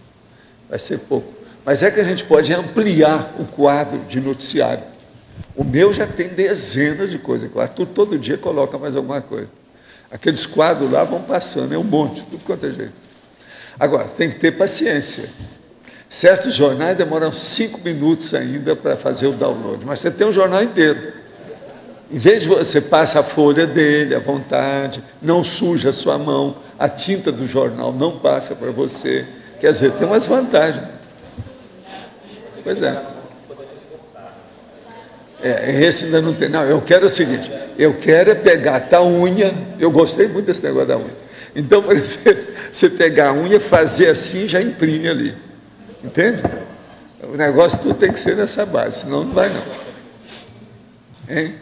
Vai ser pouco. Mas é que a gente pode ampliar o quadro de noticiário. O meu já tem dezenas de coisas. O Arthur todo dia coloca mais alguma coisa. Aqueles quadros lá vão passando, é um monte, tudo quanto é jeito. Agora, tem que ter paciência. Certos jornais demoram cinco minutos ainda para fazer o download, mas você tem um jornal inteiro. Em vez de você passa a folha dele à vontade, não suja a sua mão, a tinta do jornal não passa para você. Quer dizer, tem umas vantagens. Pois é. É, esse ainda não tem. Não, eu quero o seguinte: eu quero é pegar tal unha. Eu gostei muito desse negócio da unha. Então, por exemplo, você pegar a unha, fazer assim, já imprime ali. Entende? O negócio tudo tem que ser nessa base, senão não vai não. Hein?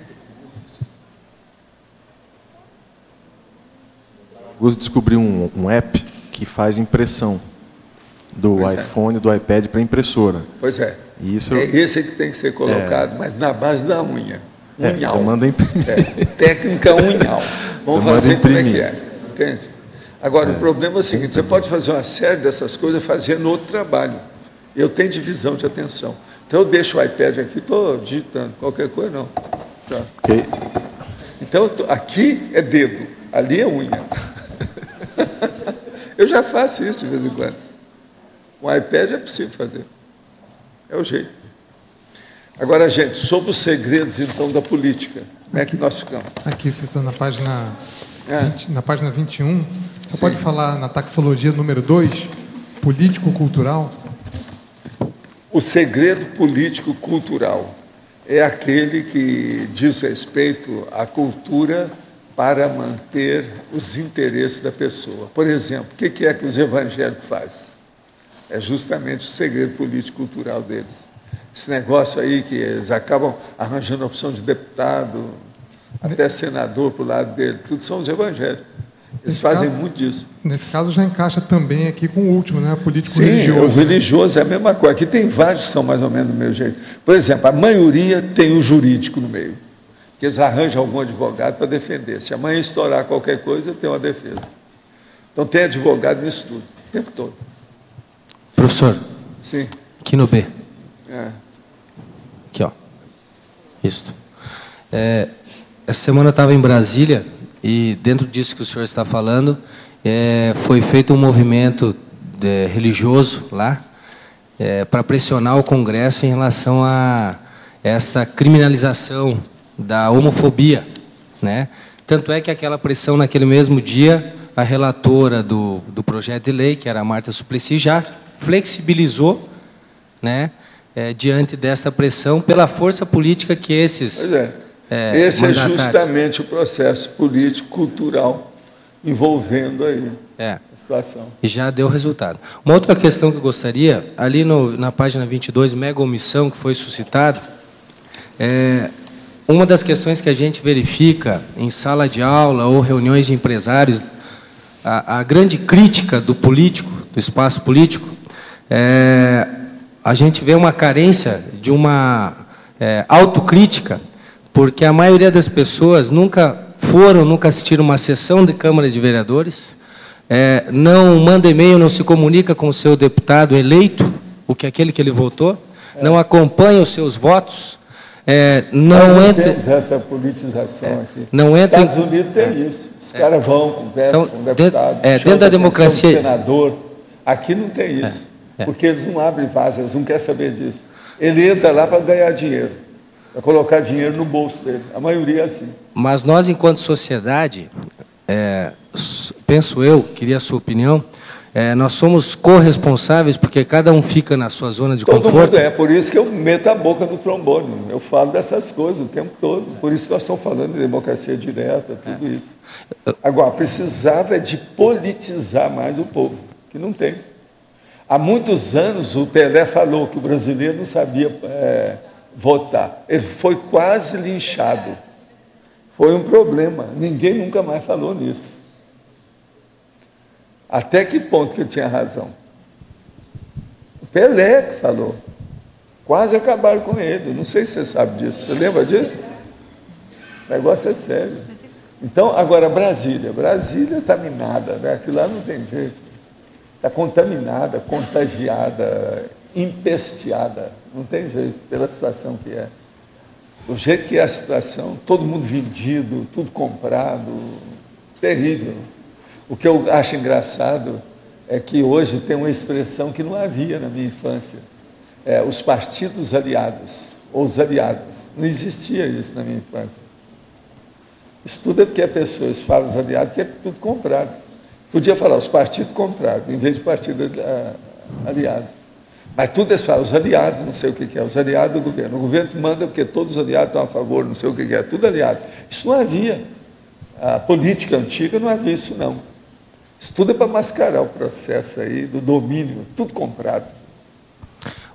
Gosto de descobrir um, um app que faz impressão do Pois é. iPhone, do iPad para impressora. Pois é. Isso É esse que tem que ser colocado, mas na base da unha. é, Unhal. você manda imprimir. É, técnica unhal. Vamos Eu fazer como é que é. Entende? Agora, o problema é o seguinte: você pode fazer uma série dessas coisas fazendo outro trabalho. Eu tenho divisão de atenção. Então, eu deixo o iPad aqui, estou digitando, qualquer coisa não. Tá. Ok? Então, tô- aqui é dedo, ali é unha. eu já faço isso de vez em quando. Com o iPad é possível fazer. É o jeito. Agora, gente, sobre os segredos, então, da política. Como é que nós ficamos? Aqui, professor, na página, É. 20, na página 21, você pode falar na taxologia número 2, político-cultural? O segredo político-cultural é aquele que diz respeito à cultura para manter os interesses da pessoa. Por exemplo, o que é que os evangélicos fazem? É justamente o segredo político-cultural deles. Esse negócio aí que eles acabam arranjando a opção de deputado, até senador para o lado dele, tudo são os evangélicos. Eles Nesse fazem caso- muito disso. Nesse caso, já encaixa também aqui com o último, né? Sim, Político-religioso. o religioso é a mesma coisa. Aqui tem vários que são mais ou menos do meu jeito. Por exemplo, a maioria tem o jurídico no meio, que eles arranjam algum advogado para defender. Se amanhã estourar qualquer coisa, tem uma defesa. Então tem advogado nisso tudo, o tempo todo. Professor, Sim. aqui no B. É. Aqui, ó. Isso. É, essa semana eu estava em Brasília e dentro disso que o senhor está falando, é, foi feito um movimento é, religioso lá para pressionar o Congresso em relação a essa criminalização da homofobia, né? Tanto é que aquela pressão naquele mesmo dia, a relatora do, do projeto de lei, que era a Marta Suplicy, já flexibilizou né, eh, diante dessa pressão pela força política que esses. Pois é. eh, Esse é justamente o processo político, cultural, envolvendo aí É, a situação. e já deu resultado. Uma outra questão que eu gostaria, ali no, na página 22, mega omissão que foi suscitado, é, uma das questões que a gente verifica em sala de aula ou reuniões de empresários, a, a grande crítica do político, do espaço político, é, a gente vê uma carência de uma é, autocrítica, porque a maioria das pessoas nunca foram, nunca assistiram uma sessão de Câmara de Vereadores, é, não manda e-mail, não se comunica com o seu deputado eleito, o que é aquele que ele votou, não acompanha os seus votos, é, não Nós entra. temos essa politização aqui. não entra Estados Unidos tem isso. Os caras vão, conversam Então, com o dentro- deputado, é, chamam dentro da democracia- senador. Aqui não tem isso. É. Porque eles não abrem vaga, eles não querem saber disso. Ele entra lá para ganhar dinheiro, para colocar dinheiro no bolso dele. A maioria é assim. Mas nós, enquanto sociedade, é, penso eu, queria a sua opinião, é, nós somos corresponsáveis porque cada um fica na sua zona de Todo conforto. mundo é, por isso que eu meto a boca no trombone. Eu falo dessas coisas o tempo todo. Por isso que nós estamos falando de democracia direta, tudo isso. Agora, precisava de politizar mais o povo, que não tem. Há muitos anos o Pelé falou que o brasileiro não sabia é, votar. Ele foi quase linchado. Foi um problema. Ninguém nunca mais falou nisso. Até que ponto que ele tinha razão? O Pelé falou. Quase acabaram com ele. Não sei se você sabe disso. Você lembra disso? O negócio é sério. Então, agora, Brasília. Brasília está minada, né? Aquilo lá não tem jeito. Está contaminada, contagiada, empesteada. Não tem jeito, pela situação que é. Do jeito que é a situação, todo mundo vendido, tudo comprado, terrível. O que eu acho engraçado é que hoje tem uma expressão que não havia na minha infância. É, os partidos aliados, ou os aliados. Não existia isso na minha infância. Isso tudo é porque a pessoa fala os aliados, que é tudo comprado. Podia falar os partidos comprados, em vez de partido ah, aliado. Mas tudo eles falam, os aliados, não sei o que é, os aliados do governo. O governo manda porque todos os aliados estão a favor, não sei o que é, tudo aliado. Isso não havia. A política antiga não havia isso, não. Isso tudo é para mascarar o processo aí do domínio, tudo comprado.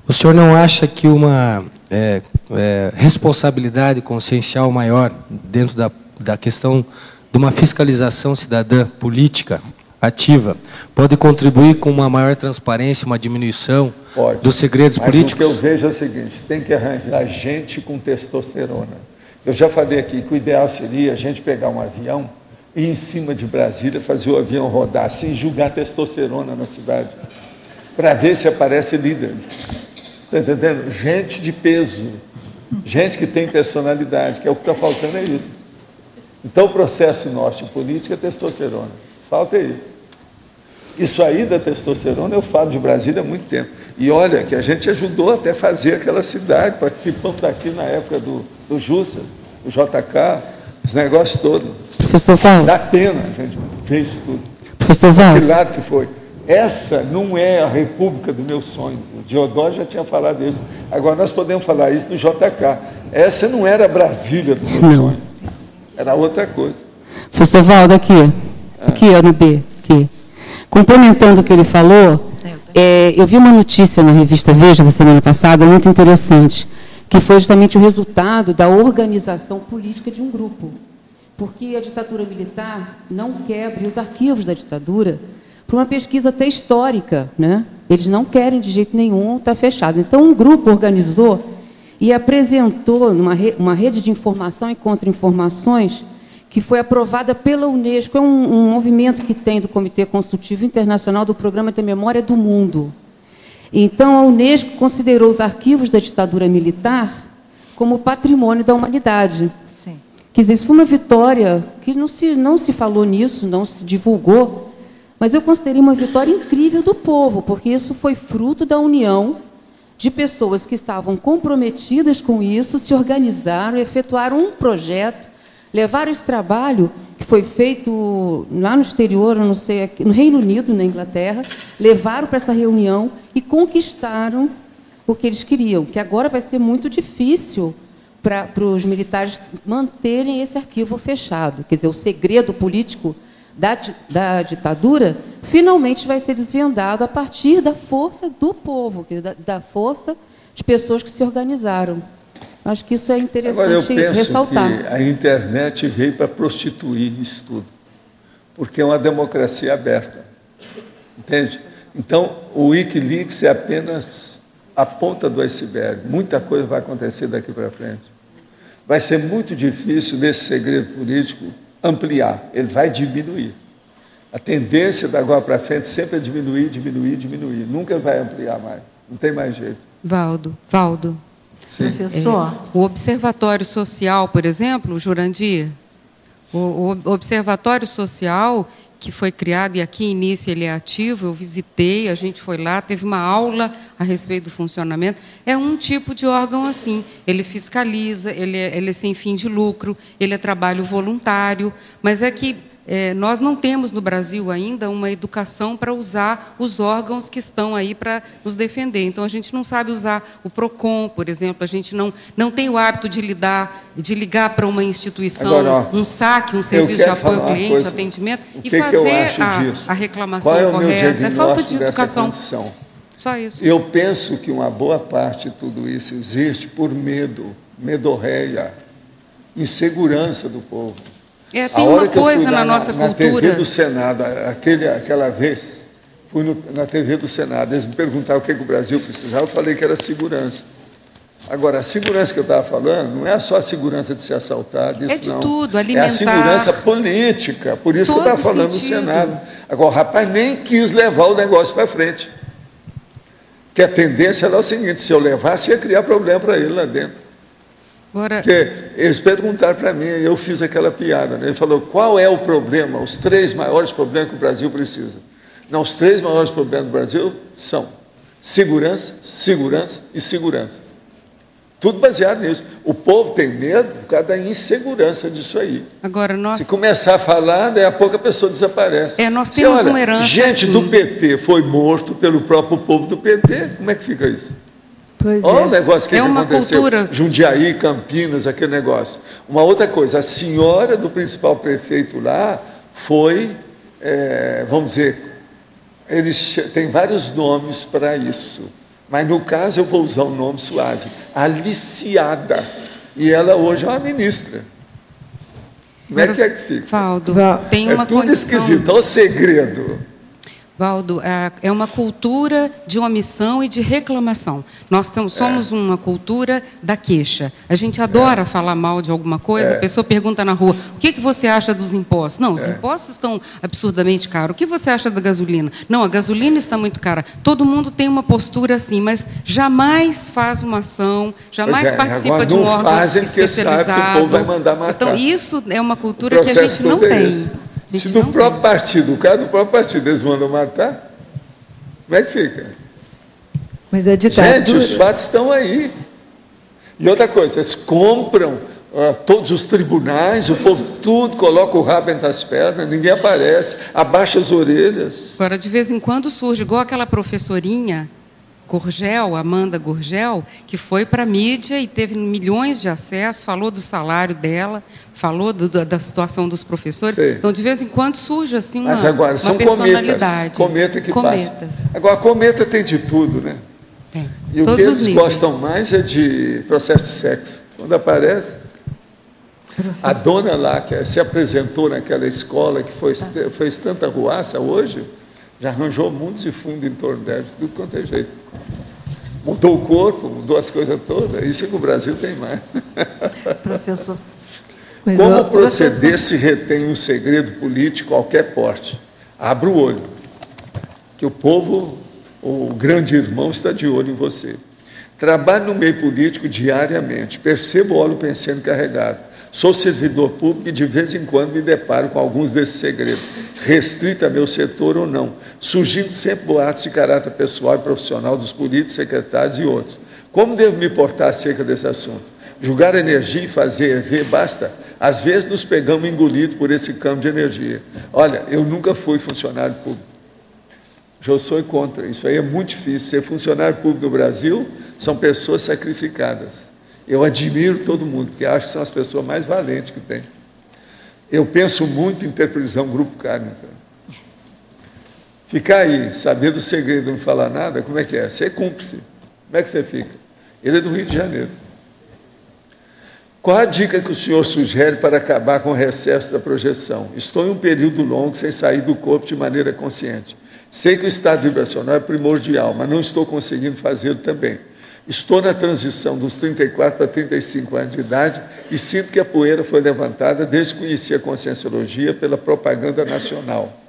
O senhor não acha que uma é, é, responsabilidade consciencial maior dentro da, da questão de uma fiscalização cidadã política ativa pode contribuir com uma maior transparência, uma diminuição Pode. dos segredos Mas políticos? o que eu vejo é o seguinte: tem que arranjar gente com testosterona. Eu já falei aqui que o ideal seria a gente pegar um avião e ir em cima de Brasília fazer o avião rodar sem julgar testosterona na cidade, para ver se aparece líderes. Está entendendo? Gente de peso, gente que tem personalidade, que é o que está faltando é isso. Então o processo nosso de política é testosterona. Falta isso. Isso aí da testosterona eu falo de Brasília há muito tempo. E olha que a gente ajudou até fazer aquela cidade, participamos daqui na época do, do Jussa, do JK, os negócios todos. Professor Valdo. Dá pena a gente fez isso tudo. Professor Que Valdo. lado que foi? Essa não é a república do meu sonho. O Diodoro já tinha falado isso. Agora nós podemos falar isso do JK. Essa não era a Brasília do meu Não. sonho. Era outra coisa. Professor Valdo, aqui. Aqui, ó, no B. Complementando o que ele falou, é, eu vi uma notícia na revista Veja da semana passada, muito interessante, que foi justamente o resultado da organização política de um grupo. Porque a ditadura militar não quer abrir os arquivos da ditadura para uma pesquisa até histórica. Né? Eles não querem de jeito nenhum, está fechado. Então, um grupo organizou e apresentou numa re- uma rede de informação e contra-informações que foi aprovada pela Unesco. É um, um movimento que tem do Comitê Consultivo Internacional do Programa de Memória do Mundo. Então, a Unesco considerou os arquivos da ditadura militar como patrimônio da humanidade. Sim. Quer dizer, isso foi uma vitória que não se, não se falou nisso, não se divulgou, mas eu considerei uma vitória incrível do povo, porque isso foi fruto da união de pessoas que estavam comprometidas com isso, se organizaram, efetuaram um projeto, levaram esse trabalho que foi feito lá no exterior, não sei, no Reino Unido, na Inglaterra, levaram para essa reunião e conquistaram o que eles queriam, que agora vai ser muito difícil para, os militares manterem esse arquivo fechado. Quer dizer, o segredo político da, da ditadura finalmente vai ser desvendado a partir da força do povo, da, da força de pessoas que se organizaram. Acho que isso é Agora, eu interessante penso ressaltar. que a internet veio para prostituir isso tudo, porque é uma democracia aberta, entende? Então, o Wikileaks é apenas a ponta do iceberg. Muita coisa vai acontecer daqui para frente. Vai ser muito difícil, nesse segredo político, ampliar. Ele vai diminuir. A tendência da agora para frente sempre é diminuir, diminuir, diminuir. Nunca vai ampliar mais. Não tem mais jeito. Valdo, Valdo, Professor? É, o Observatório Social, por exemplo, Jurandir, o, o Observatório Social que foi criado, e aqui início ele é ativo, eu visitei, a gente foi lá, teve uma aula a respeito do funcionamento. É um tipo de órgão assim. Ele fiscaliza, ele é, ele é sem fim de lucro, ele é trabalho voluntário, mas é que é, nós não temos no Brasil ainda uma educação para usar os órgãos que estão aí para nos defender. Então a gente não sabe usar o Procon, por exemplo. A gente não não tem o hábito de lidar, de ligar para uma instituição, Agora, ó, um saque, um serviço de apoio ao cliente, coisa, atendimento e fazer a, a, reclamação Qual é correta. É falta de educação. Condição? Só isso. Eu penso que uma boa parte de tudo isso existe por medo, medorreia, insegurança do povo. É, tem uma coisa na, na, nossa na, cultura. Na TV do Senado, aquele, aquela vez, fui no, na TV do Senado, eles me perguntaram o que, que o Brasil precisava, eu falei que era segurança. Agora, a segurança que eu estava falando não é só a segurança de ser assaltado, isso é de não. tudo, alimentar. É a segurança política, por isso que eu estava falando no Senado. Agora, o rapaz nem quis levar o negócio para frente. Que a tendência era o seguinte, se eu levasse, ia criar problema para ele lá dentro. Agora... Porque eles perguntaram para mim, eu fiz aquela piada. Né? Ele falou: qual é o problema, os três maiores problemas que o Brasil precisa? Não, os três maiores problemas do Brasil são segurança, segurança e segurança. Tudo baseado nisso. O povo tem medo por causa da insegurança disso aí. Agora, nós... Se começar a falar, daí a pouco a pessoa desaparece. É, nós temos olha, uma herança. Gente assim. do PT foi morto pelo próprio povo do PT. Como é que fica isso? Pois Olha é. o negócio que, é que uma aconteceu. Cultura... Jundiaí, Campinas, aquele negócio. Uma outra coisa, a senhora do principal prefeito lá foi, é, vamos dizer, eles têm vários nomes para isso. Mas no caso eu vou usar um nome suave, aliciada. E ela hoje é uma ministra. Como é que é que fica? Valdo, tem é uma tudo condição... esquisito. Olha o segredo. Valdo, é uma cultura de omissão e de reclamação. Nós somos é. uma cultura da queixa. A gente adora é. falar mal de alguma coisa, é. a pessoa pergunta na rua, o que, que você acha dos impostos? Não, os é. impostos estão absurdamente caros. O que você acha da gasolina? Não, a gasolina está muito cara. Todo mundo tem uma postura assim, mas jamais faz uma ação, jamais é, participa de um órgão especializado. Sabe que o povo vai mandar matar. Então, isso é uma cultura que a gente não tem. Esse. Se do próprio tem. partido, o cara do próprio partido, eles mandam matar, como é que fica? Mas é ditadura. Gente, os fatos estão aí. E outra coisa, eles compram uh, todos os tribunais, o povo tudo, coloca o rabo entre as pernas, ninguém aparece, abaixa as orelhas. Agora, de vez em quando surge, igual aquela professorinha Gurgel, Amanda Gurgel, que foi para a mídia e teve milhões de acessos, falou do salário dela, falou do, da situação dos professores. Sei. Então, de vez em quando surge assim uma, Mas agora, uma são personalidade. Cometas, cometa que Cometas. passa. Agora, cometa tem de tudo, né? Tem. E Todos o que eles níveis. gostam mais é de processo de sexo. Quando aparece, a dona lá, que se apresentou naquela escola, que foi, fez tanta ruaça hoje, já arranjou mundos de fundo em torno dela, de tudo quanto é jeito. Mudou o corpo, mudou as coisas todas. Isso é que o Brasil tem mais. Professor. Como eu, proceder professor... se retém um segredo político qualquer porte? Abra o olho, que o povo, o grande irmão, está de olho em você. Trabalhe no meio político diariamente. Perceba o óleo pensando carregado. Sou servidor público e de vez em quando me deparo com alguns desses segredos, restrita a meu setor ou não, surgindo sempre boatos de caráter pessoal e profissional dos políticos, secretários e outros. Como devo me portar acerca desse assunto? Julgar energia e fazer ver basta? Às vezes nos pegamos engolidos por esse campo de energia. Olha, eu nunca fui funcionário público. Já sou contra. Isso aí é muito difícil. Ser funcionário público no Brasil são pessoas sacrificadas. Eu admiro todo mundo, porque acho que são as pessoas mais valentes que tem. Eu penso muito em ter prisão grupo carne. Ficar aí, sabendo o segredo, não falar nada, como é que é? Você é cúmplice. Como é que você fica? Ele é do Rio de Janeiro. Qual a dica que o senhor sugere para acabar com o recesso da projeção? Estou em um período longo sem sair do corpo de maneira consciente. Sei que o estado vibracional é primordial, mas não estou conseguindo fazê-lo também. Estou na transição dos 34 para 35 anos de idade e sinto que a poeira foi levantada desde que conheci a conscienciologia pela propaganda nacional.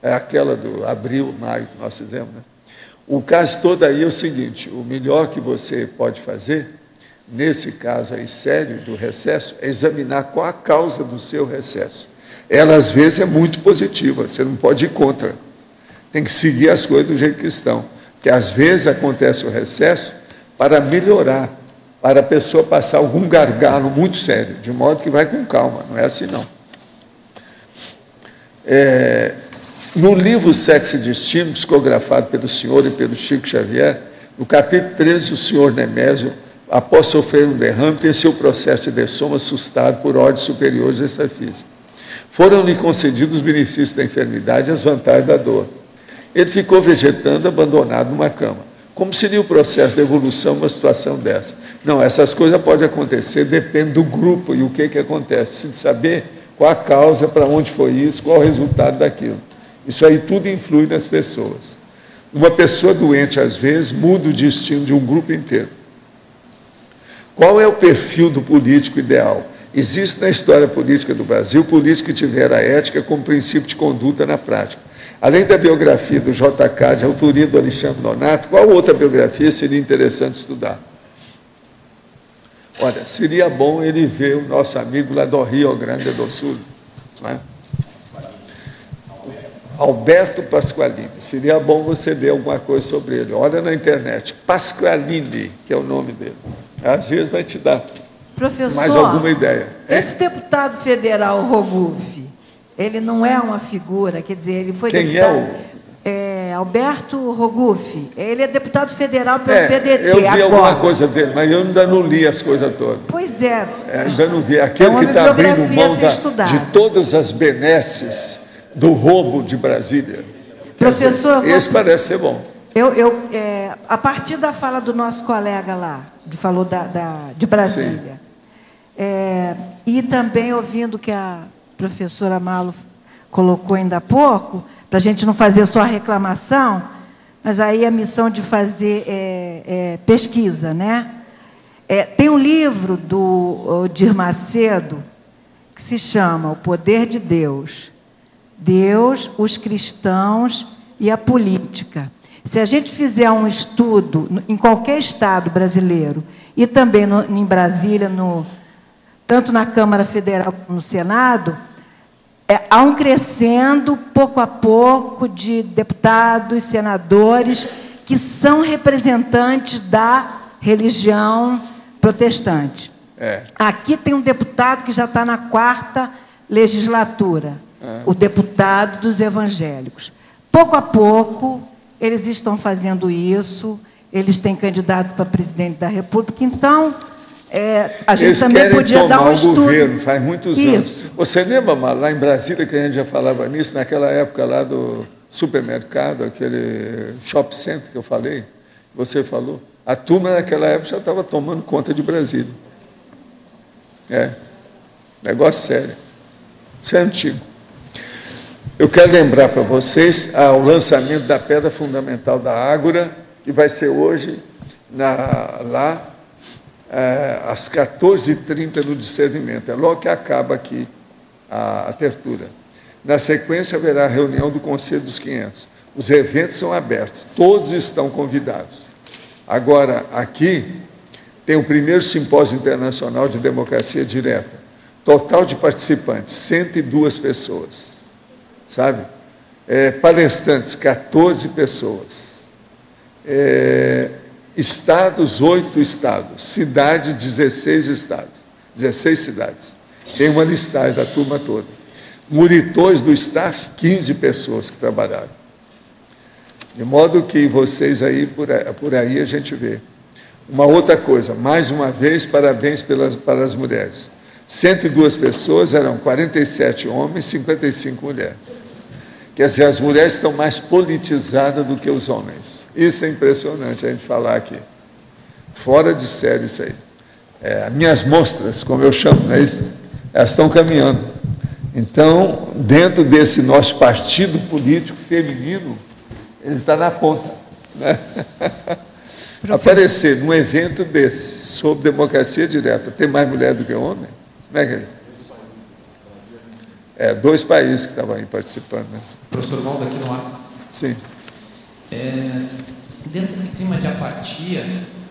É aquela do abril, maio que nós fizemos. Né? O caso todo aí é o seguinte: o melhor que você pode fazer nesse caso aí sério do recesso, é examinar qual a causa do seu recesso. Ela, às vezes, é muito positiva, você não pode ir contra. Tem que seguir as coisas do jeito que estão. Porque, às vezes, acontece o recesso para melhorar, para a pessoa passar algum gargalo muito sério, de modo que vai com calma, não é assim não. É, no livro Sexo e Destino, psicografado pelo senhor e pelo Chico Xavier, no capítulo 13, o senhor Nemésio, após sofrer um derrame, tem seu processo de dessoma assustado por ordens superiores extrafísicas. Foram-lhe concedidos os benefícios da enfermidade e as vantagens da dor. Ele ficou vegetando, abandonado numa cama. Como seria o processo de evolução uma situação dessa? Não, essas coisas podem acontecer, depende do grupo e o que, que acontece. Precisa saber qual a causa, para onde foi isso, qual o resultado daquilo. Isso aí tudo influi nas pessoas. Uma pessoa doente, às vezes, muda o destino de um grupo inteiro. Qual é o perfil do político ideal? Existe na história política do Brasil político que tiver a ética como princípio de conduta na prática Além da biografia do JK, de autoria do Alexandre Donato, qual outra biografia seria interessante estudar? Olha, seria bom ele ver o nosso amigo lá do Rio Grande do Sul. É? Alberto Pasqualini. Seria bom você ler alguma coisa sobre ele. Olha na internet. Pasqualini, que é o nome dele. Às vezes vai te dar Professor, mais alguma ideia. Esse deputado federal Roguf, ele não é uma figura, quer dizer, ele foi Quem deputado, é o... É, Alberto Rogufi. Ele é deputado federal pelo é, PDT Eu vi agora. alguma coisa dele, mas eu ainda não li as coisas todas. Pois é. é ainda não vi. Aquele é que está abrindo mão da, de todas as benesses do roubo de Brasília. Professor, dizer, esse parece ser bom. Eu, eu, é, a partir da fala do nosso colega lá, que falou da, da- de Brasília, é, e também ouvindo que a professora Malo colocou ainda há pouco, para a gente não fazer só reclamação, mas aí a missão de fazer é, é, pesquisa, né? É, tem um livro do Odir Macedo que se chama O Poder de Deus. Deus, os cristãos e a política. Se a gente fizer um estudo em qualquer estado brasileiro e também no- em Brasília, no- tanto na Câmara Federal como no Senado, é, há um crescendo, pouco a pouco, de deputados, senadores, que são representantes da religião protestante. É. Aqui tem um deputado que já está na quarta legislatura, É. o deputado dos evangélicos. Pouco a pouco, eles estão fazendo isso, eles têm candidato para presidente da República, então, é, a gente Eles também podia tomar dar um o estudo. governo, faz muitos Isso. anos. Você lembra, lá em Brasília, que a gente já falava nisso, naquela época lá do supermercado, aquele shopping center que eu falei, que você falou? A turma naquela época já estava tomando conta de Brasília. É, negócio sério. Isso é antigo. Eu quero lembrar para vocês ah, o lançamento da pedra fundamental da Ágora, que vai ser hoje na- lá às 14h30 no discernimento. É logo que acaba aqui a, a tertura. Na sequência, haverá a reunião do Conselho dos 500. Os eventos são abertos, todos estão convidados. Agora, aqui tem o primeiro simpósio internacional de democracia direta. Total de participantes, 102 pessoas. Sabe? É, palestrantes, 14 pessoas. É, estados, oito estados. Cidade, 16 estados. 16 cidades. Tem uma listagem da turma toda. Monitores do staff, 15 pessoas que trabalharam. De modo que vocês aí, por aí, por aí a gente vê. Uma outra coisa, mais uma vez, parabéns pelas, para as mulheres. 102 pessoas, eram 47 homens, 55 mulheres. Quer dizer, as mulheres estão mais politizadas do que os homens. Isso é impressionante a gente falar aqui. Fora de série isso aí. É, minhas mostras, como eu chamo, não é isso? Elas estão caminhando. Então, dentro desse nosso partido político feminino, ele está na ponta. Né? Aparecer num evento desse, sobre democracia direta, tem mais mulher do que homem? Como é que é isso? É, dois países que estavam aí participando. Né? Professor Valdo, aqui no ar. Sim. É, dentro desse clima de apatia,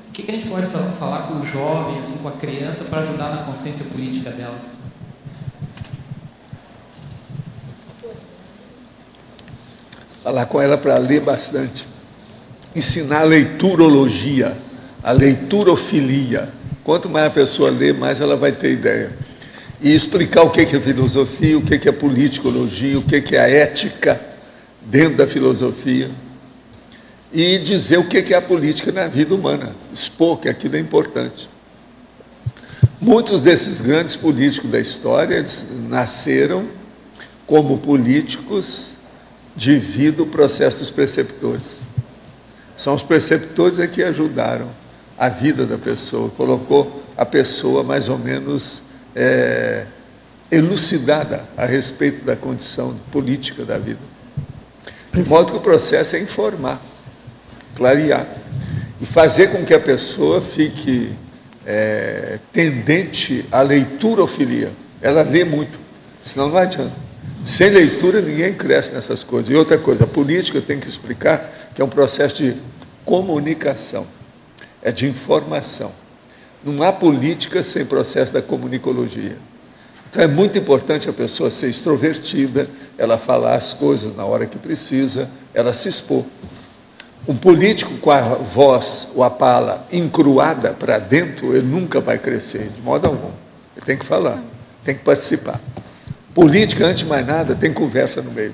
o que, que a gente pode falar com o jovem, assim, com a criança, para ajudar na consciência política dela? Falar com ela para ler bastante. Ensinar a leiturologia, a leiturofilia. Quanto mais a pessoa lê, mais ela vai ter ideia. E explicar o que é filosofia, o que é politicologia, o que é ética dentro da filosofia. E dizer o que é a política na vida humana. Expor que aquilo é importante. Muitos desses grandes políticos da história nasceram como políticos devido ao processo dos preceptores. São os preceptores é que ajudaram a vida da pessoa, colocou a pessoa mais ou menos é, elucidada a respeito da condição política da vida. De modo que o processo é informar, clarear e fazer com que a pessoa fique é, tendente à leiturofilia. Ela lê muito, senão não adianta. Sem leitura, ninguém cresce nessas coisas. E outra coisa, a política tem que explicar que é um processo de comunicação, é de informação. Não há política sem processo da comunicologia. Então é muito importante a pessoa ser extrovertida, ela falar as coisas na hora que precisa, ela se expor. Um político com a voz ou a pala encruada para dentro, ele nunca vai crescer, de modo algum. Ele tem que falar, tem que participar. Política, antes de mais nada, tem conversa no meio.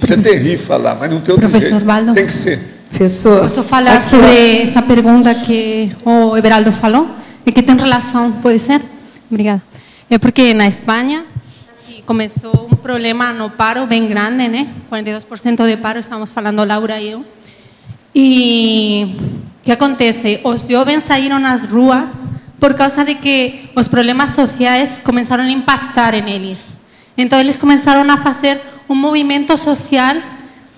Isso é terrível falar, mas não tem outro Professor jeito. Valdo. Tem que ser. Professor. Posso falar sobre essa pergunta que o Everaldo falou? E que tem relação, pode ser? Obrigada. É porque na Espanha começou um problema no paro bem grande, né? 42% de paro, estamos falando Laura e eu. E que acontece? Os jovens saíram nas ruas por causa de que os problemas sociais começaram a impactar em eles. Então eles começaram a fazer um movimento social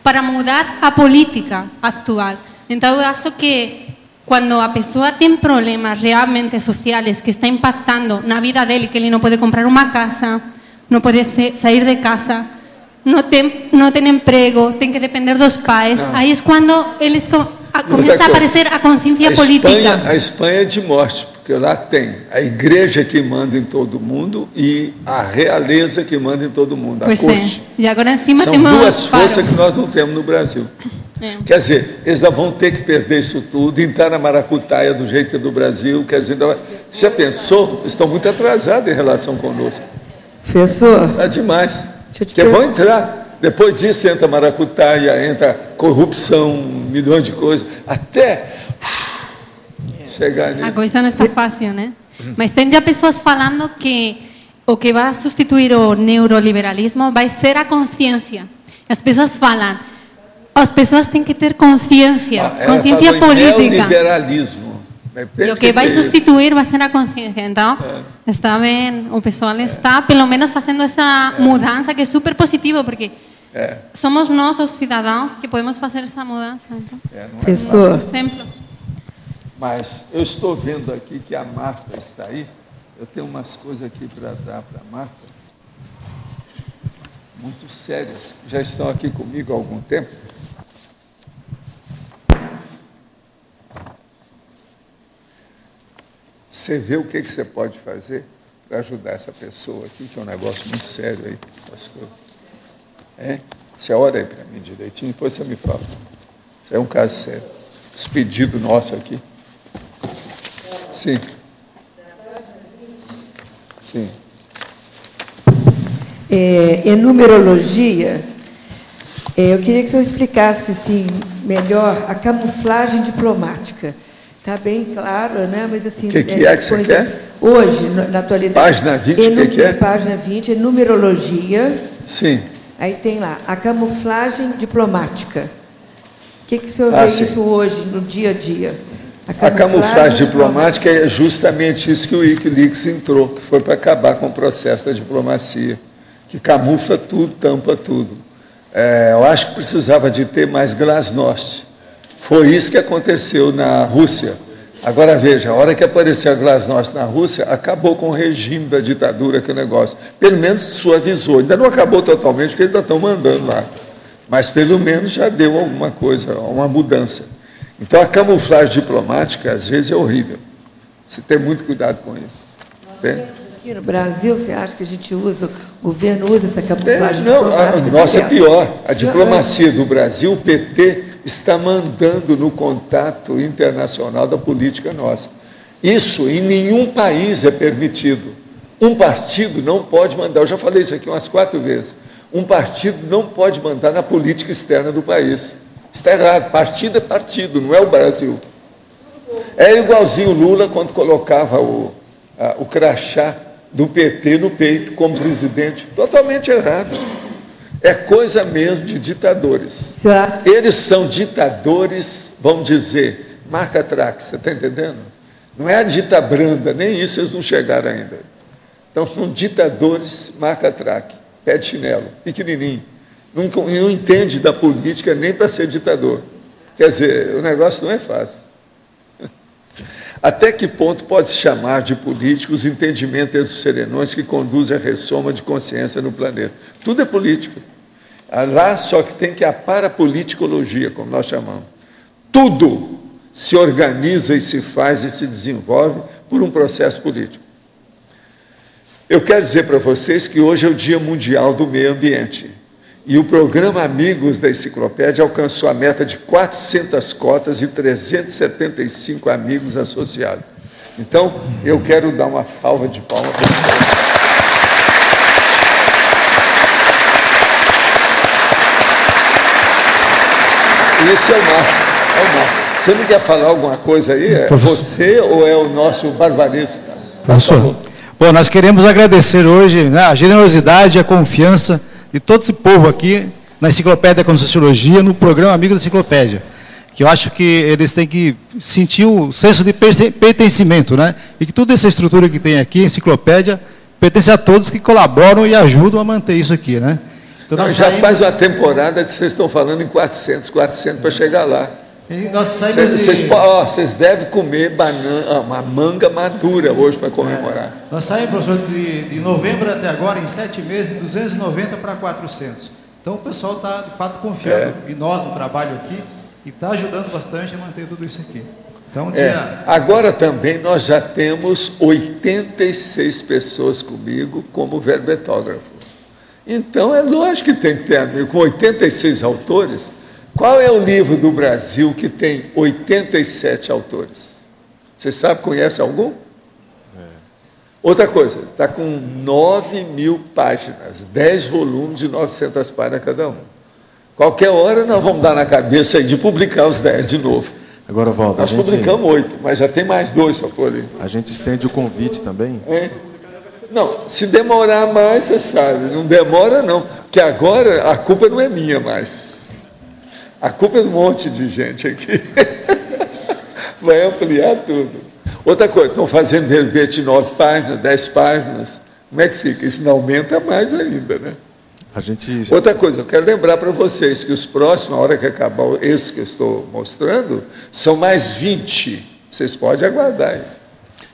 para mudar a política atual. Então eu acho que quando a pessoa tem problemas realmente sociais que está impactando na vida dele, que ele não pode comprar uma casa, não pode sair de casa, não tem, não tem emprego, tem que depender dos pais, Não. aí é quando eles com, a, começa a aparecer a consciência a política. Espanha, a Espanha é de morte, porque lá tem a igreja que manda em todo mundo e a realeza que manda em todo mundo, a Pois é. corte. E agora em cima São temos duas paro. forças que nós não temos no Brasil. É. Quer dizer, eles ainda vão ter que perder isso tudo, entrar na maracutaia do jeito que é do Brasil. Quer dizer, vai- já pensou? Eles estão muito atrasados em relação conosco. Professor. Está demais. Deixa eu te Porque per- vão entrar. Depois disso entra maracutaia, entra corrupção, milhões de coisas, até chegar nisso. A coisa não está fácil, né? Mas tem já pessoas falando que o que vai substituir o neuroliberalismo vai ser a consciência. As pessoas falam, as pessoas têm que ter consciência, Ah, Ela consciência política. neoliberalismo. E o que vai substituir vai ser a consciência. Então, está bem, o pessoal está, pelo menos, fazendo essa mudança que é super positiva, porque É. somos nós, os cidadãos, que podemos fazer essa mudança. Então, É, não é exemplo. Mas eu estou vendo aqui que a Marta está aí. Eu tenho umas coisas aqui para dar para a Marta, muito sérias. Já estão aqui comigo há algum tempo. Você vê o que, que você pode fazer para ajudar essa pessoa aqui, que é um negócio muito sério aí, as coisas. É? Você olha aí para mim direitinho, depois você me fala. Isso é um caso sério. Esse pedido nosso aqui. Sim. Sim. É, em numerologia, é, eu queria que o senhor explicasse assim, melhor a camuflagem diplomática. Está bem claro, né? Mas assim. Que que é que você quer? Hoje, na atualidade. Página 20, em que que é? Página 20, é numerologia. Sim. Aí tem lá, a camuflagem diplomática. O que, que o senhor Ah, vê sim. isso hoje, no dia a dia? A camuflagem diplomática é justamente isso que o Wikileaks entrou, que foi para acabar com o processo da diplomacia, que camufla tudo, tampa tudo. É, eu acho que precisava de ter mais glasnost. Foi isso que aconteceu na Rússia. Agora veja, a hora que apareceu a glasnost na Rússia, acabou com o regime da ditadura, que é o negócio. Pelo menos suavizou. Ainda não acabou totalmente, porque eles ainda estão mandando lá. Mas pelo menos já deu alguma coisa, uma mudança. Então a camuflagem diplomática, às vezes, é horrível. Você tem muito cuidado com isso. Entende? Aqui no Brasil, você acha que a gente usa, o governo usa essa camuflagem É, não, a diplomática? nossa é pior. A diplomacia do Brasil, o PT, está mandando no contato internacional da política nossa. Isso em nenhum país é permitido. Um partido não pode mandar, eu já falei isso aqui umas quatro vezes. Um partido não pode mandar na política externa do país. Está errado. Partido é partido, não é o Brasil. É igualzinho Lula quando colocava o, a- o crachá do PT no peito como presidente. Totalmente errado. É coisa mesmo de ditadores. Eles são ditadores, vamos dizer, marca track, você está entendendo? Não é a dita branda, nem isso eles não chegaram ainda. Então são ditadores marca track, pé de chinelo, pequenininho. Não, não entende da política nem para ser ditador. Quer dizer, o negócio não é fácil. Até que ponto pode se chamar de político os entendimentos entre os serenões que conduzem a ressoma de consciência no planeta? Tudo é político. Ah, Lá só que tem que a parapoliticologia, como nós chamamos. Tudo se organiza e se faz e se desenvolve por um processo político. Eu quero dizer para vocês que hoje é o Dia Mundial do Meio Ambiente. E o programa Amigos da Enciclopédia alcançou a meta de 400 cotas e 375 amigos associados. Então, eu quero dar uma salva de palmas para vocês. Esse é o máximo. É o máximo. Você não quer falar alguma coisa aí? É você ou é o nosso barbarismo? Professor, bom, nós queremos agradecer hoje né, a generosidade e a confiança de todo esse povo aqui na Enciclopédia com Sociologia, no programa Amigo da Enciclopédia, que eu acho que eles têm que sentir o senso de pertencimento, né? E que toda essa estrutura que tem aqui, Enciclopédia, pertence a todos que colaboram e ajudam a manter isso aqui, né? Então Não, nós já saímos- faz uma temporada que vocês estão falando em 400, 400 para chegar lá. e nós saímos Vocês, de- vocês devem comer banana, uma manga madura hoje para comemorar. Nós saímos, professor, de, de novembro até agora, em sete meses, de 290 para 400. Então o pessoal está, de fato, confiando em nós, no trabalho aqui, e está ajudando bastante a manter tudo isso aqui. Então, É, dia, agora também nós já temos 86 pessoas comigo como verbetógrafo. Então é lógico que tem que ter amigo. Com 86 autores, qual é o livro do Brasil que tem 87 autores? Você sabe, conhece algum? Outra coisa, está com 9 mil páginas, 10 volumes de 900 páginas cada um. Qualquer hora nós vamos dar na cabeça de publicar os 10 de novo. Agora, Valdo, a Nós gente, publicamos oito, mas já tem mais dois para pôr ali. a gente estende o convite também. É. Não, se demorar mais, você sabe. Não demora, não. Porque agora a culpa não é minha mais. A culpa é de um monte de gente aqui. Vai ampliar tudo. Outra coisa, estão fazendo verbete de nove páginas, dez páginas. Como é que fica? Isso não aumenta mais ainda, né? A gente Outra coisa, eu quero lembrar para vocês que os próximos, a hora que acabar esse que eu estou mostrando, são mais 20. Vocês podem aguardar aí.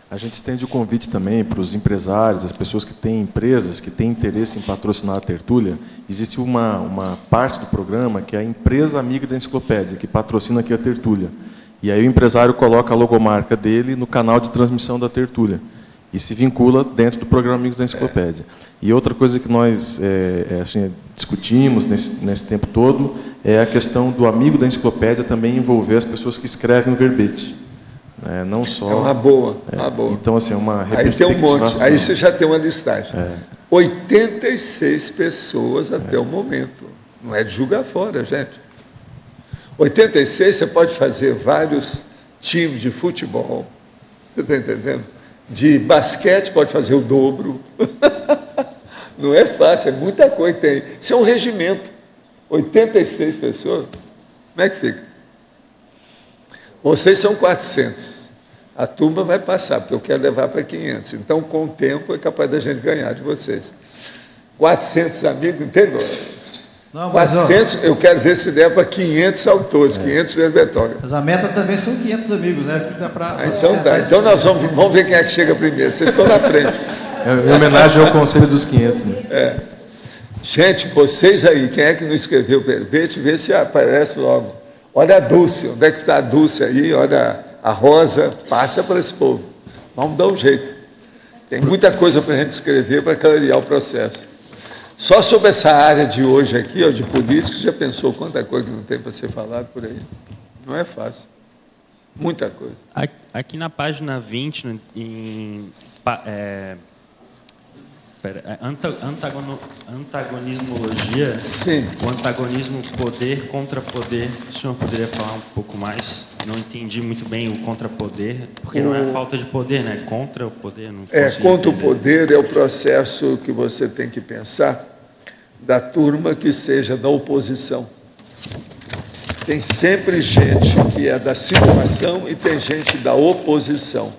A gente estende o convite também para os empresários, as pessoas que têm empresas, que têm interesse em patrocinar a tertúlia. Existe uma, uma parte do programa que é a empresa amiga da enciclopédia, que patrocina aqui a tertúlia. E aí o empresário coloca a logomarca dele no canal de transmissão da tertúlia. E se vincula dentro do programa Amigos da Enciclopédia. E outra coisa que nós é, é, assim, discutimos nesse, nesse tempo todo é a questão do amigo da enciclopédia também envolver as pessoas que escrevem o verbete. Né, não só. É uma boa, uma boa. Então, assim, é uma Aí tem um monte, aí você já tem uma listagem. É. 86 pessoas até o momento. Não é de julgar fora, gente. 86 você pode fazer vários times de futebol. Você está entendendo? De basquete pode fazer o dobro. Não é fácil, é muita coisa tem. Isso é um regimento. 86 pessoas. Como é que fica? Vocês são 400. A turma vai passar, porque eu quero levar para 500. Então, com o tempo, é capaz da gente ganhar de vocês. 400 amigos, entendeu? Não, mas, ó, 400, eu quero ver se der para 500 autores, 500 verbetógrafos. mas a meta também são 500 amigos, né? Dá pra- Ah, então tá. Então nós vamos, vamos ver quem é que chega primeiro. Vocês estão na frente. É em homenagem ao Conselho dos 500. Né? É. Gente, vocês aí, quem é que não escreveu verbete, vê se aparece logo. Olha a Dulce, onde é que está a Dulce aí? Olha a Rosa, passa para esse povo. Vamos dar um jeito. Tem muita coisa para a gente escrever para clarear o processo. Só sobre essa área de hoje aqui, ó, de políticos, já pensou quanta coisa que não tem para ser falado por aí? Não é fácil. Muita coisa. Aqui na página 20, em, é, pera, é, antagono, antagonismologia, Sim. o antagonismo poder contra poder, o senhor poderia falar um pouco mais? Não entendi muito bem o contra-poder, porque o... não é falta de poder, né? Contra o poder. Não é, contra entender. o poder é o processo que você tem que pensar da turma que seja da oposição. Tem sempre gente que é da situação e tem gente da oposição.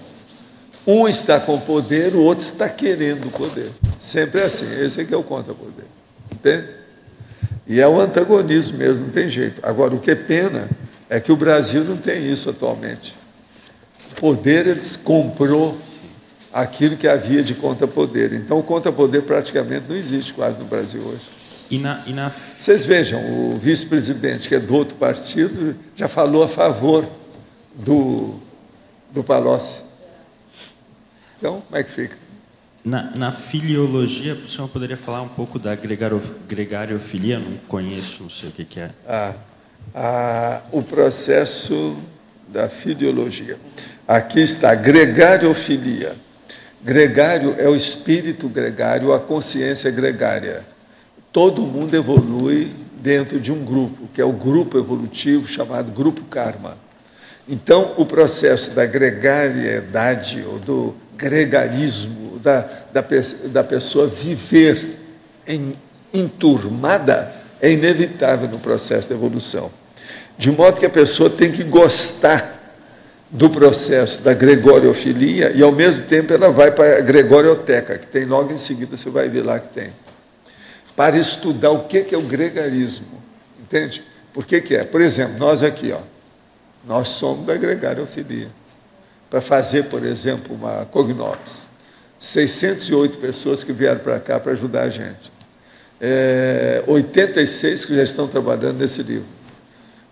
Um está com poder, o outro está querendo poder. Sempre é assim. Esse é que é o contra-poder. Entende? E é o antagonismo mesmo, não tem jeito. Agora, o que é pena é que o Brasil não tem isso atualmente. O poder, eles comprou aquilo que havia de contra-poder. Então, o contra-poder praticamente não existe quase no Brasil hoje. E na, e na... Vocês vejam, o vice-presidente, que é do outro partido, já falou a favor do, do Palocci. Então, como é que fica? Na, na filiologia, o senhor poderia falar um pouco da gregario, gregariofilia? Não conheço, não sei o que, que é. Ah, ah, o processo da filiologia. Aqui está, gregariofilia. Gregário é o espírito gregário, a consciência gregária todo mundo evolui dentro de um grupo, que é o grupo evolutivo chamado grupo karma. Então, o processo da gregariedade ou do gregarismo, da, da, da pessoa viver em, enturmada, é inevitável no processo de evolução. De modo que a pessoa tem que gostar do processo da gregoriofilia e, ao mesmo tempo, ela vai para a gregorioteca, que tem logo em seguida, você vai ver lá que tem para estudar o que é o gregarismo. Entende? Por que, que é? Por exemplo, nós aqui, ó, nós somos da gregariofilia. Para fazer, por exemplo, uma cognops. 608 pessoas que vieram para cá para ajudar a gente. É, 86 que já estão trabalhando nesse livro.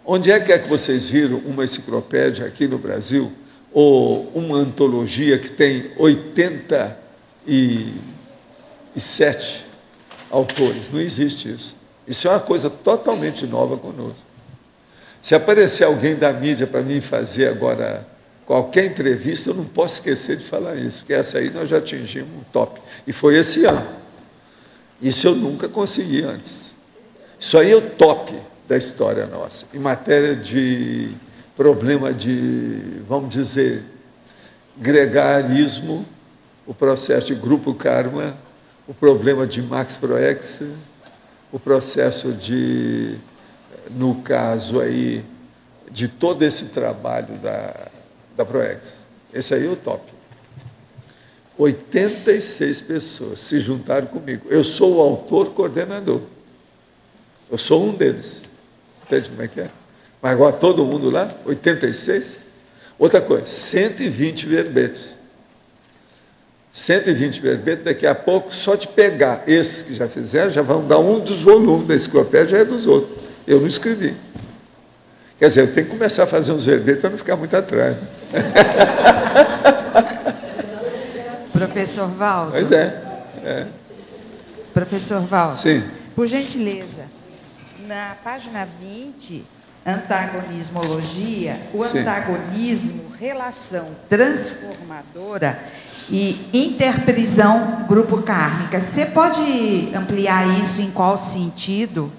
Onde é que é que vocês viram uma enciclopédia aqui no Brasil, ou uma antologia que tem 87 autores. Não existe isso. Isso é uma coisa totalmente nova conosco. Se aparecer alguém da mídia para mim fazer agora qualquer entrevista, eu não posso esquecer de falar isso, porque essa aí nós já atingimos um top. E foi esse ano. Isso eu nunca consegui antes. Isso aí é o top da história nossa, em matéria de problema de, vamos dizer, gregarismo, o processo de grupo karma o problema de Max Proex, o processo de, no caso aí, de todo esse trabalho da, da Proex. Esse aí é o top. 86 pessoas se juntaram comigo. Eu sou o autor coordenador. Eu sou um deles. Entende como é que é? Mas agora todo mundo lá, 86. Outra coisa, 120 verbetes. 120 verbetes, daqui a pouco, só de pegar esses que já fizeram, já vão dar um dos volumes da enciclopédia, já é dos outros. Eu não escrevi. Quer dizer, eu tenho que começar a fazer uns verbetes para não ficar muito atrás. Né? Professor Valdo. Pois é. é. Professor Valdo. Sim. Por gentileza, na página 20, antagonismologia, o Sim. antagonismo, relação transformadora, e interprisão grupo kármica. Você pode ampliar isso em qual sentido?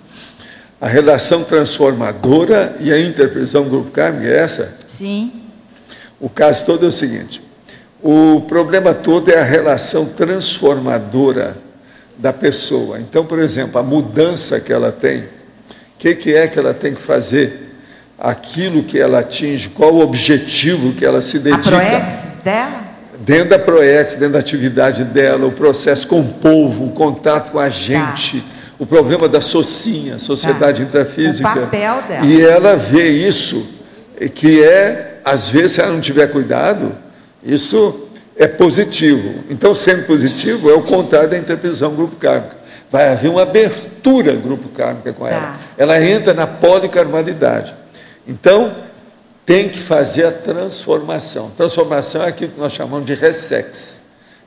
A relação transformadora e a interprisão grupo kármica é essa? Sim. O caso todo é o seguinte: o problema todo é a relação transformadora da pessoa. Então, por exemplo, a mudança que ela tem, o que, que é que ela tem que fazer? Aquilo que ela atinge, qual o objetivo que ela se dedica? A proex dela? dentro da Proex, dentro da atividade dela, o processo com o povo, o contato com a gente, tá. o problema da socinha, Sociedade tá. Intrafísica. O papel dela. E ela vê isso, que é, às vezes, se ela não tiver cuidado, isso é positivo. Então, sendo positivo, é o contrário da interpretação grupo kármica. Vai haver uma abertura grupo kármica com ela. Tá. Ela entra na policarmalidade. Então, tem que fazer a transformação. Transformação é aquilo que nós chamamos de ressex,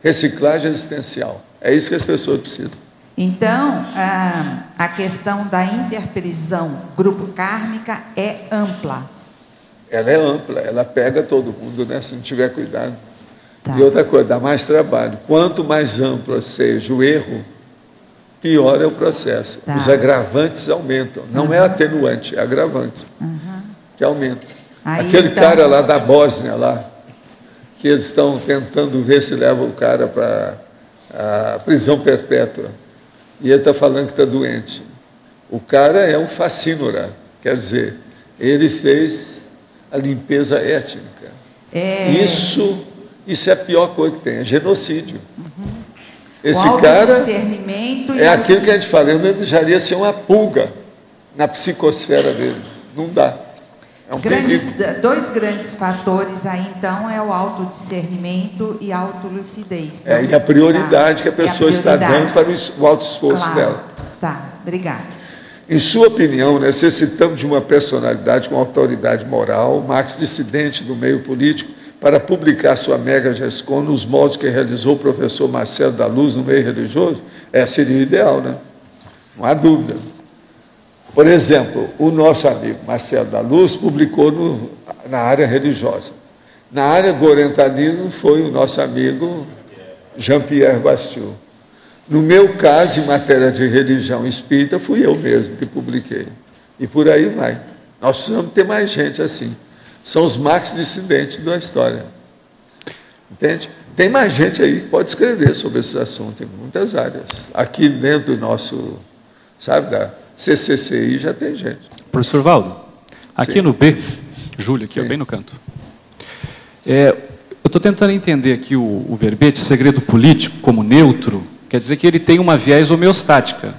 reciclagem existencial. É isso que as pessoas precisam. Então, a, a questão da interprisão grupo kármica é ampla. Ela é ampla, ela pega todo mundo, né, se não tiver cuidado. Tá. E outra coisa, dá mais trabalho. Quanto mais amplo seja o erro, pior é o processo. Tá. Os agravantes aumentam. Não uhum. é atenuante, é agravante. Uhum. Que aumenta. Aí, Aquele então... cara lá da Bósnia, lá, que eles estão tentando ver se leva o cara para a prisão perpétua. E ele está falando que está doente. O cara é um facínora, quer dizer, ele fez a limpeza étnica. É... Isso, isso é a pior coisa que tem, é genocídio. Uhum. Esse cara é aquilo que a gente fala, eu não desejaria ser uma pulga na psicosfera dele. Não dá. É um Grande, dois grandes fatores aí, então, é o autodiscernimento e a autolucidez. Então, é, e a prioridade tá? que a pessoa a está dando para o alto esforço claro. dela. Tá, obrigada. Em sua opinião, necessitamos de uma personalidade com autoridade moral, max dissidente do meio político, para publicar sua mega GESCOM nos moldes que realizou o professor Marcelo da Luz no meio religioso? É, seria o ideal, né? Não há dúvida. Por exemplo, o nosso amigo Marcelo da Luz publicou no, na área religiosa. Na área do orientalismo foi o nosso amigo Jean-Pierre Bastiu. No meu caso, em matéria de religião espírita, fui eu mesmo que publiquei. E por aí vai. Nós precisamos ter mais gente assim. São os max dissidentes da história. Entende? Tem mais gente aí que pode escrever sobre esse assunto em muitas áreas. Aqui dentro do nosso, sabe, da CCCI já tem gente. Professor Valdo, aqui Sim. no B, Júlio, aqui, ó, bem no canto. É, eu estou tentando entender aqui o, o verbete segredo político como neutro, quer dizer que ele tem uma viés homeostática,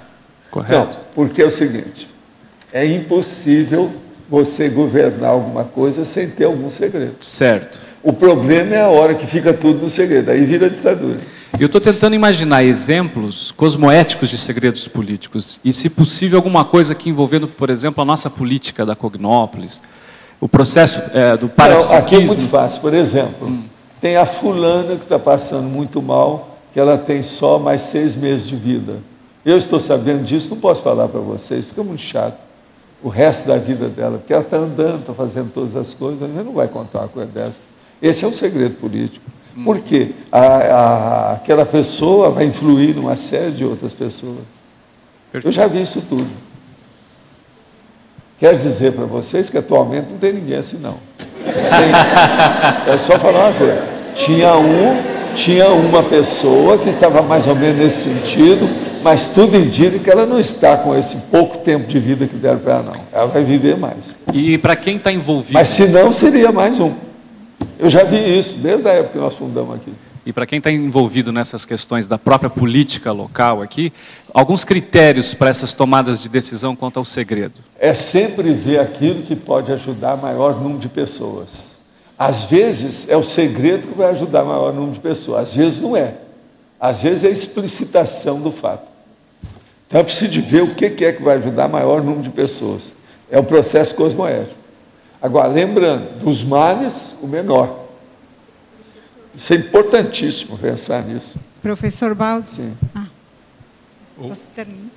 correto? Não, porque é o seguinte, é impossível você governar alguma coisa sem ter algum segredo. Certo. O problema é a hora que fica tudo no segredo, aí vira ditadura. Eu estou tentando imaginar exemplos cosmoéticos de segredos políticos e, se possível, alguma coisa aqui envolvendo, por exemplo, a nossa política da Cognópolis, o processo é, do parapsiquismo. Aqui é muito fácil. Por exemplo, hum. tem a fulana que está passando muito mal, que ela tem só mais seis meses de vida. Eu estou sabendo disso, não posso falar para vocês, fica muito chato. O resto da vida dela, porque ela está andando, está fazendo todas as coisas, a gente não vai contar uma coisa dessa. Esse é um segredo político. Porque a, a, aquela pessoa vai influir numa série de outras pessoas. Eu já vi isso tudo. Quero dizer para vocês que atualmente não tem ninguém assim não. Tem, é só falar uma coisa. Tinha um, tinha uma pessoa que estava mais ou menos nesse sentido, mas tudo indica que ela não está com esse pouco tempo de vida que deram para ela, não. Ela vai viver mais. E para quem está envolvido. Mas se não, seria mais um. Eu já vi isso desde a época que nós fundamos aqui. E para quem está envolvido nessas questões da própria política local aqui, alguns critérios para essas tomadas de decisão quanto ao segredo? É sempre ver aquilo que pode ajudar maior número de pessoas. Às vezes é o segredo que vai ajudar maior número de pessoas, às vezes não é. Às vezes é a explicitação do fato. Então é preciso de ver o que é que vai ajudar maior número de pessoas. É o processo cosmoético. Agora, lembrando, dos males, o menor. Isso é importantíssimo pensar nisso. Professor Baldo. Sim. Ah, posso terminar?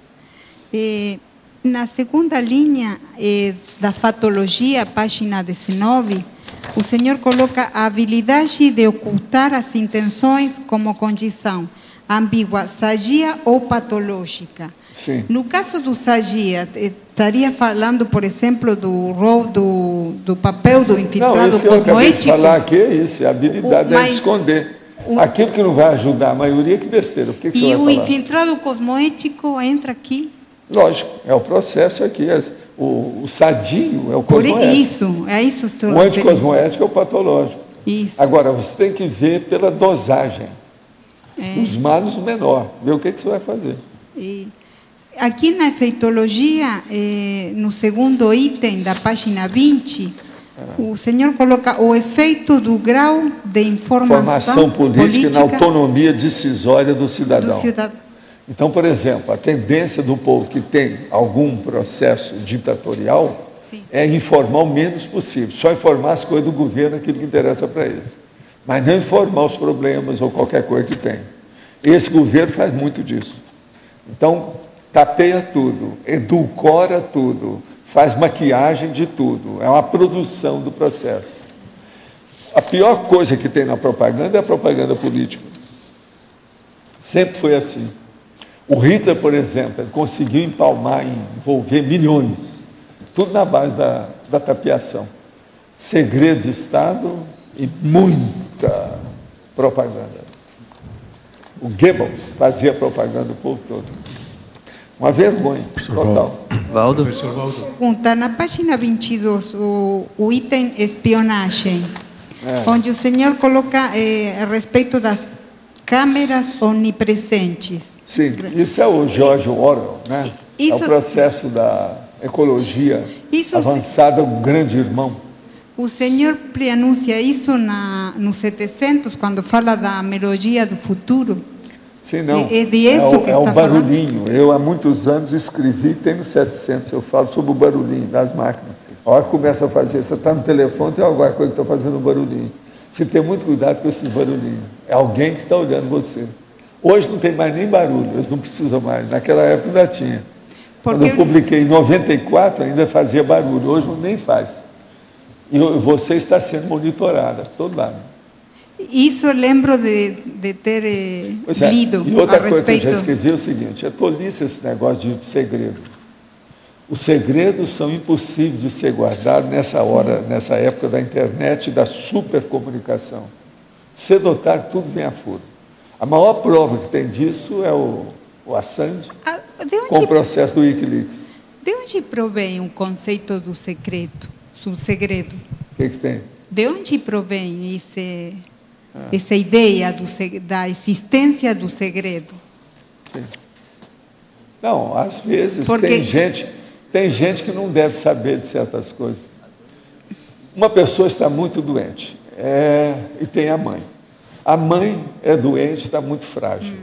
Eh, na segunda linha eh, da fatologia, página 19, o senhor coloca a habilidade de ocultar as intenções como condição ambígua, sadia ou patológica. Sim. No caso do sagia, estaria falando, por exemplo, do rol do, do papel do infiltrado não, isso que cosmoético? Eu de falar aqui é isso, é a habilidade o, de esconder. O, Aquilo que não vai ajudar a maioria, que besteira. Que que e o infiltrado cosmoético entra aqui? Lógico, é o processo aqui. É, o, o sadinho é o cosmoético. Isso, é isso, senhor. O anticosmoético é o patológico. Isso. Agora, você tem que ver pela dosagem. É. Os males menor, ver o que, que você vai fazer. E... Aqui na efeitologia, eh, no segundo item da página 20, o senhor coloca o efeito do grau de informação, informação política, política na autonomia decisória do cidadão. do cidadão. Então, por exemplo, a tendência do povo que tem algum processo ditatorial Sim. é informar o menos possível, só informar as coisas do governo, aquilo que interessa para eles. Mas não informar os problemas ou qualquer coisa que tem. Esse governo faz muito disso. Então, tapeia tudo, edulcora tudo, faz maquiagem de tudo. É uma produção do processo. A pior coisa que tem na propaganda é a propaganda política. Sempre foi assim. O Hitler, por exemplo, conseguiu empalmar, envolver milhões, tudo na base da, da tapiação. Segredo de Estado e muita propaganda. O Goebbels fazia propaganda do povo todo. Uma vergonha total. Valdo? Pergunta, na página 22, o, o item espionagem, É. onde o senhor coloca eh, a respeito das câmeras onipresentes. Sim, isso é o George Orwell, né? É Isso- o processo da ecologia Isso avançada, um grande irmão. O senhor preanuncia isso na, no 700, quando fala da melodia do futuro? Sim, não. É- é de isso o, que é o barulhinho. Eu, há muitos anos, escrevi, tem no 700, eu falo sobre o barulhinho das máquinas. A hora que começa a fazer, você está no telefone, tem alguma coisa que está fazendo um barulhinho. Você tem muito cuidado com esses barulhinhos. É alguém que está olhando você. Hoje não tem mais nem barulho, eles não precisam mais. Naquela época ainda tinha. Quando eu publiquei em 94, ainda fazia barulho, hoje não nem faz. E você está sendo monitorada, todo lado. Isso eu lembro de, de ter eh, é. lido E outra coisa que eu respeito. já escrevi é o seguinte: é tolice esse negócio de segredo. Os segredos são impossíveis de ser guardados nessa hora, nessa época da internet e da supercomunicação. Cedo ou tarde, tudo vem a furo. A maior prova que tem disso é o, o Assange de onde- com o processo do Wikileaks. De onde provém o conceito do secreto, do segredo? O que, que tem? De onde provém esse, Ah. essa ideia do, da existência do segredo? Não, às vezes Porque- tem gente, tem gente que não deve saber de certas coisas. Uma pessoa está muito doente é, e tem a mãe. A mãe é doente, está muito frágil.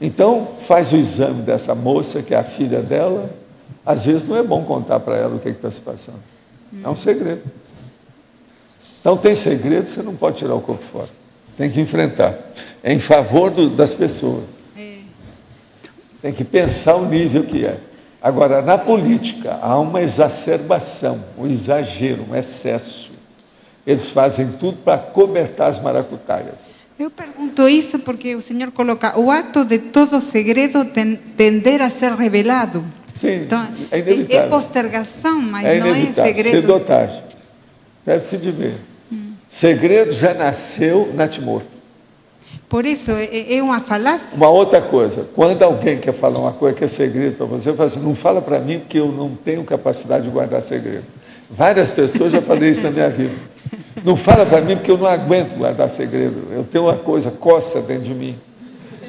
Então, faz o exame dessa moça, que é a filha dela. Às vezes não é bom contar para ela o que está se passando. É um segredo. Então, tem segredo, você não pode tirar o corpo fora. Tem que enfrentar. É em favor do- das pessoas. Tem que pensar o nível que é. Agora, na política, há uma exacerbação, um exagero, um excesso. Eles fazem tudo para cobertar as maracutaias. Eu pergunto isso porque o senhor coloca o ato de todo segredo ten- tender a ser revelado. Sim, Então, é é inevitável. postergação, mas é não é segredo. tarde. Deve-se de ver. Segredo já nasceu natimorto. Por isso, é, é uma falácia. Uma outra coisa, quando alguém quer falar uma coisa que é segredo para você, fala assim, não fala para mim porque eu não tenho capacidade de guardar segredo. Várias pessoas já falei isso na minha vida. Não fala para mim porque eu não aguento guardar segredo. Eu tenho uma coisa, coça dentro de mim.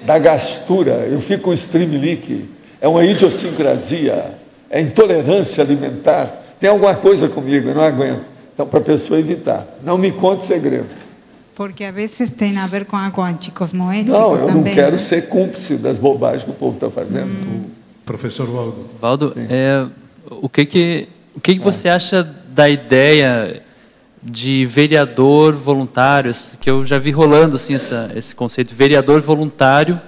Da gastura, eu fico com streamlink. É uma idiosincrasia, é intolerância alimentar. Tem alguma coisa comigo, eu não aguento. Então, para a pessoa evitar. Não me conte segredo. Porque a vezes tem a ver com algo anticosmoético Não, eu não também. quero né? ser cúmplice das bobagens que o povo está fazendo. Professor Waldo. Valdo, é, o que que, o que, que você acha da ideia de vereador voluntário, que eu já vi rolando assim essa, esse conceito, de vereador voluntário,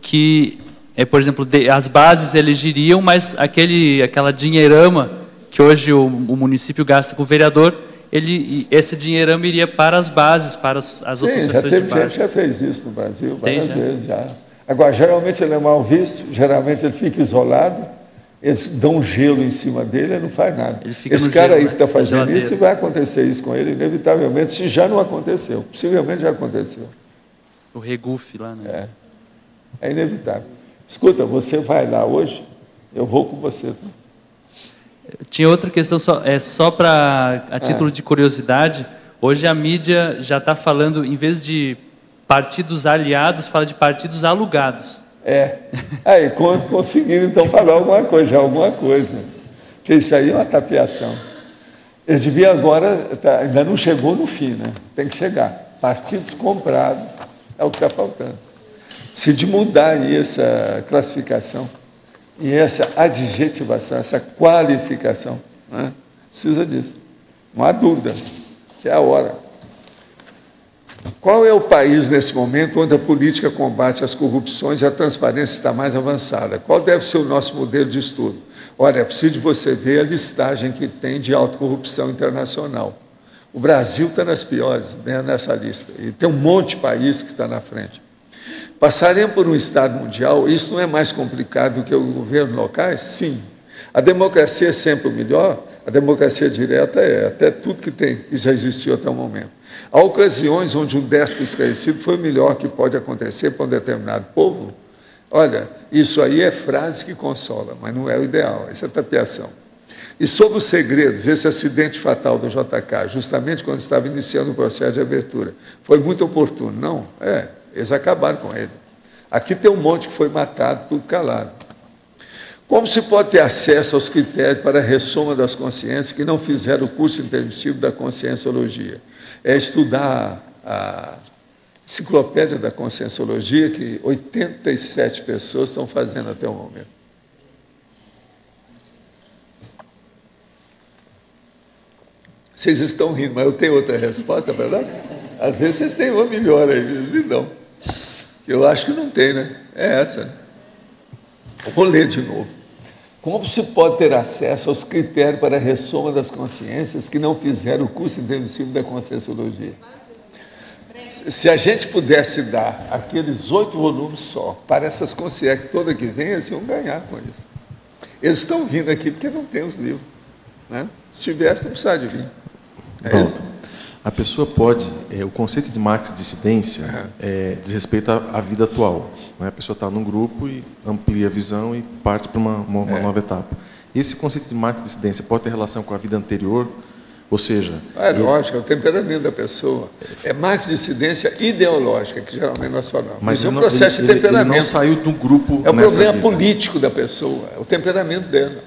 que, é, por exemplo, de- as bases elegeriam, mas aquele, aquela dinheirama que hoje o, o município gasta com o vereador, ele, esse dinheirama iria para as bases, para as, as Sim, já associações de teve gente base. já fez isso no Brasil, Tem, várias já? vezes já. Agora, geralmente ele é mal visto, geralmente ele fica isolado, eles dão um gelo em cima dele, ele não faz nada. Esse cara gelo, aí né? que está Na fazendo geladeira. isso, vai acontecer isso com ele, inevitavelmente, se já não aconteceu. Possivelmente já aconteceu. O Regufe lá, né? É inevitável. Escuta, você vai lá hoje, eu vou com você. tá? Tinha outra questão, só, é só para a título de curiosidade. Hoje a mídia já está falando, em vez de partidos aliados, fala de partidos alugados. É. Aí, conseguiram então falar alguma coisa, alguma coisa. Porque isso aí é uma tapiação. Eles deviam agora, tá, ainda não chegou no fim, né? Tem que chegar. Partidos comprados é o que está faltando. Se de mudar aí essa classificação e essa adjetivação, essa qualificação, né? Precisa disso. Não há dúvida que é a hora. Qual é o país nesse momento onde a política combate as corrupções e a transparência está mais avançada? Qual deve ser o nosso modelo de estudo? Olha, é preciso você ver a listagem que tem de autocorrupção internacional. O Brasil está nas piores, né, nessa lista. E tem um monte de país que está na frente. Passaremos por um Estado mundial, isso não é mais complicado do que o governo locais? Sim. A democracia é sempre o melhor? A democracia direta é, até tudo que tem, que já existiu até o momento. Há ocasiões onde um déspota esclarecido foi o melhor que pode acontecer para um determinado povo. Olha, isso aí é frase que consola, mas não é o ideal, isso é tapiação. E sobre os segredos, esse acidente fatal do JK, justamente quando estava iniciando o processo de abertura, foi muito oportuno. Não, é, eles acabaram com ele. Aqui tem um monte que foi matado, tudo calado. Como se pode ter acesso aos critérios para a ressoma das consciências que não fizeram o curso intermissivo da conscienciologia? É estudar a enciclopédia da conscienciologia que 87 pessoas estão fazendo até o momento. Vocês estão rindo, mas eu tenho outra resposta, verdade? Às vezes vocês têm uma melhor aí, me dão. Eu acho que não tem, né? É essa. Vou ler de novo. Como se pode ter acesso aos critérios para a ressoma das consciências que não fizeram o curso intensivo da Conscienciologia? Se a gente pudesse dar aqueles oito volumes só para essas consciências todas que vêm, eles iam ganhar com isso. Eles estão vindo aqui porque não tem os livros. Né? Se tivesse, não precisava de vir. É Pronto. Isso? A pessoa pode, é, o conceito de marx dissidência é, diz respeito à, à vida atual. Né? A pessoa está num grupo e amplia a visão e parte para uma, uma, uma é. nova etapa. Esse conceito de marx dissidência pode ter relação com a vida anterior, ou seja... É lógico, é o temperamento da pessoa. É marx dissidência ideológica, que geralmente nós falamos. Mas é um processo ele, de temperamento. Ele não saiu do grupo É o problema vida. político da pessoa, é o temperamento dela.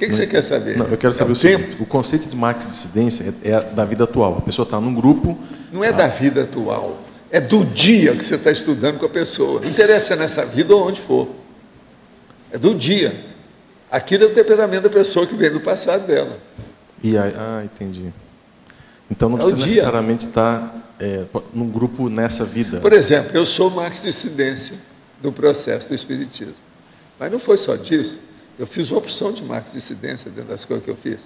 O que, que você quer saber? Não, eu quero saber é o, o seguinte: o conceito de marx dissidência é, é da vida atual. A pessoa está num grupo. Não é da vida atual. É do dia que você está estudando com a pessoa. Interessa nessa vida ou onde for. É do dia. Aquilo é o temperamento da pessoa que vem do passado dela. E aí, ah, entendi. Então não é precisa necessariamente estar é, num grupo nessa vida. Por exemplo, eu sou marx dissidência do processo do Espiritismo. Mas não foi só disso. Eu fiz uma opção de marx dissidência dentro das coisas que eu fiz.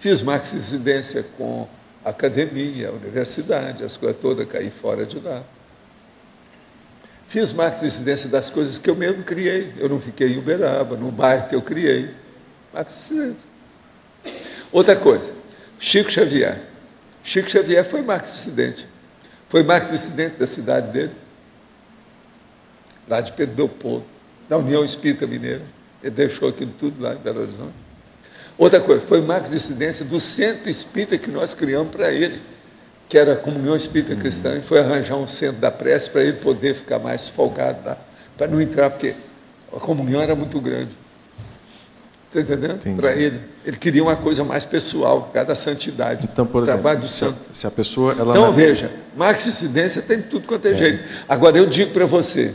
Fiz marx dissidência com a academia, a universidade, as coisas todas, caí fora de lá. Fiz marx dissidência das coisas que eu mesmo criei. Eu não fiquei em Uberaba, no bairro que eu criei. Marx dissidência. Outra coisa, Chico Xavier. Chico Xavier foi marx dissidente. Foi marx dissidente da cidade dele, lá de Pedro Leopoldo, da União Espírita Mineira. Ele deixou aquilo tudo lá em Belo Horizonte. Outra coisa, foi marco de incidência do centro espírita que nós criamos para ele, que era a Comunhão Espírita Cristã, e foi arranjar um centro da prece para ele poder ficar mais folgado lá, para não entrar, porque a comunhão era muito grande. Está entendendo? Para ele. Ele queria uma coisa mais pessoal, por causa da santidade. Então, por exemplo, trabalho do santo. se a pessoa. Ela então, veja, marx incidência tem tudo quanto é, é. jeito. Agora, eu digo para você,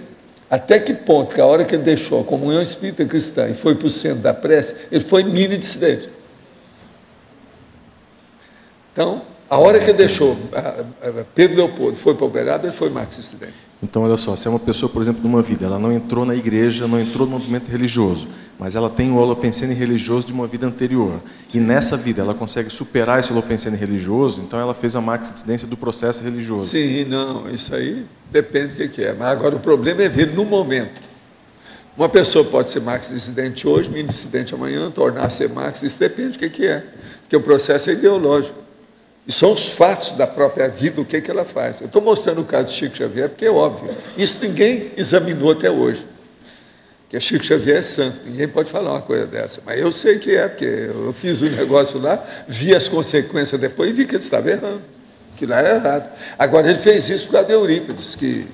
até que ponto que a hora que ele deixou a comunhão espírita cristã e foi para o centro da prece, ele foi mini dissidente. Então, a hora que ele deixou Pedro Leopoldo foi para Uberaba, ele foi marxista dissidente. Então, olha só, se é uma pessoa, por exemplo, numa vida, ela não entrou na igreja, não entrou no movimento religioso, mas ela tem o holopensene religioso de uma vida anterior, Sim. e nessa vida ela consegue superar esse holopensene religioso, então ela fez a marx dissidência do processo religioso. Sim, não, isso aí depende do que é. Mas agora o problema é ver no momento. Uma pessoa pode ser marx dissidente hoje, mini amanhã, tornar-se marx, isso depende do que é, porque o processo é ideológico. E são os fatos da própria vida, o que, é que ela faz. Eu estou mostrando o caso de Chico Xavier, porque é óbvio. Isso ninguém examinou até hoje. Que Chico Xavier é santo, ninguém pode falar uma coisa dessa. Mas eu sei que é, porque eu fiz o um negócio lá, vi as consequências depois e vi que ele estava errando. Que lá é errado. Agora, ele fez isso por causa de Eurípides, que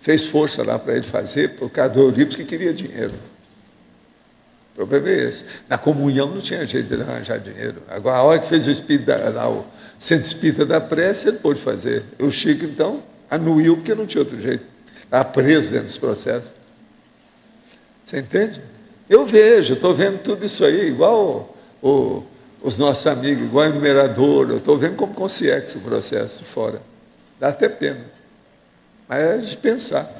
fez força lá para ele fazer, por causa de Eurípides que queria dinheiro. O problema é esse. Na comunhão não tinha jeito de arranjar dinheiro. Agora, a hora que fez o espírito lá, o, Centro Espírita da Prece, ele pôde fazer. O Chico, então, anuiu porque não tinha outro jeito. Estava preso dentro desse processo. Você entende? Eu vejo, estou vendo tudo isso aí, igual o, os nossos amigos, igual o enumerador, eu estou vendo como consegue esse processo de fora. Dá até pena. Mas é de pensar.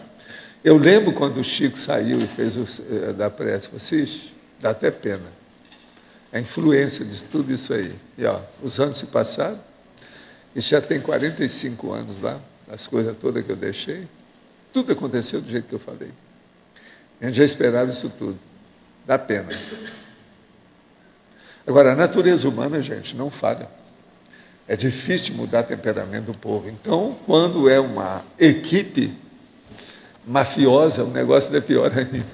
Eu lembro quando o Chico saiu e fez o, eh, da prece, vocês, dá até pena. A influência de tudo isso aí. E ó, os anos se passaram, e já tem 45 anos lá, as coisas todas que eu deixei, tudo aconteceu do jeito que eu falei. A gente já esperava isso tudo. Dá pena. Agora, a natureza humana, gente, não falha. É difícil mudar o temperamento do povo. Então, quando é uma equipe mafiosa, o negócio é pior ainda.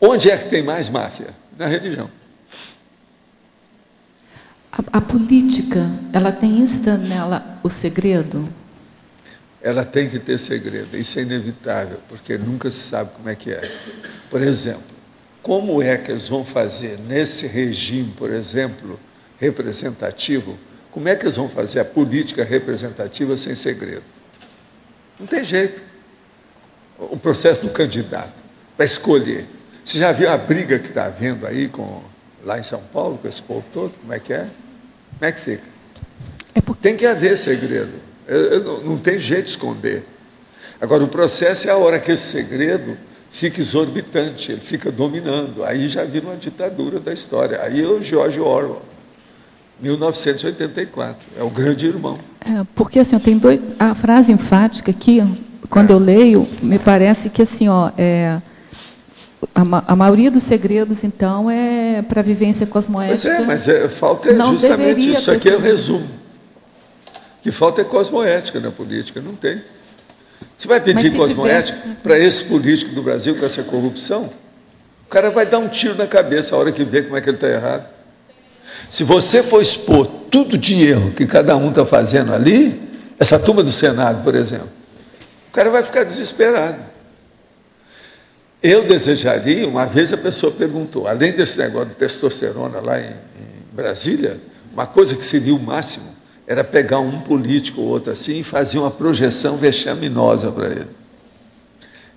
Onde é que tem mais máfia? Na religião. A, a política, ela tem insida nela o segredo? Ela tem que ter segredo. Isso é inevitável, porque nunca se sabe como é que é. Por exemplo, como é que eles vão fazer nesse regime, por exemplo, representativo, como é que eles vão fazer a política representativa sem segredo? Não tem jeito. O processo do candidato, para escolher. Você já viu a briga que está havendo aí com, lá em São Paulo, com esse povo todo? Como é que é? Como é que fica? É porque... Tem que haver segredo. Eu, eu, não tem jeito de esconder. Agora, o processo é a hora que esse segredo fica exorbitante, ele fica dominando. Aí já vira uma ditadura da história. Aí é o George Orwell, 1984, é o grande irmão. É, porque assim, tem dois, a frase enfática aqui, quando é. eu leio, me parece que assim, ó, é, a, a, maioria dos segredos, então, é para a vivência cosmoética. Pois é, mas é, falta é justamente isso aqui é o resumo. Que falta é cosmoética na política, não tem. Você vai pedir cosmoética para esse político do Brasil com essa corrupção? O cara vai dar um tiro na cabeça a hora que vê como é que ele está errado. Se você for expor tudo de erro que cada um está fazendo ali, essa turma do Senado, por exemplo, o cara vai ficar desesperado. Eu desejaria, uma vez a pessoa perguntou, além desse negócio de testosterona lá em, em Brasília, uma coisa que seria o máximo, era pegar um político ou outro assim e fazer uma projeção vexaminosa para ele.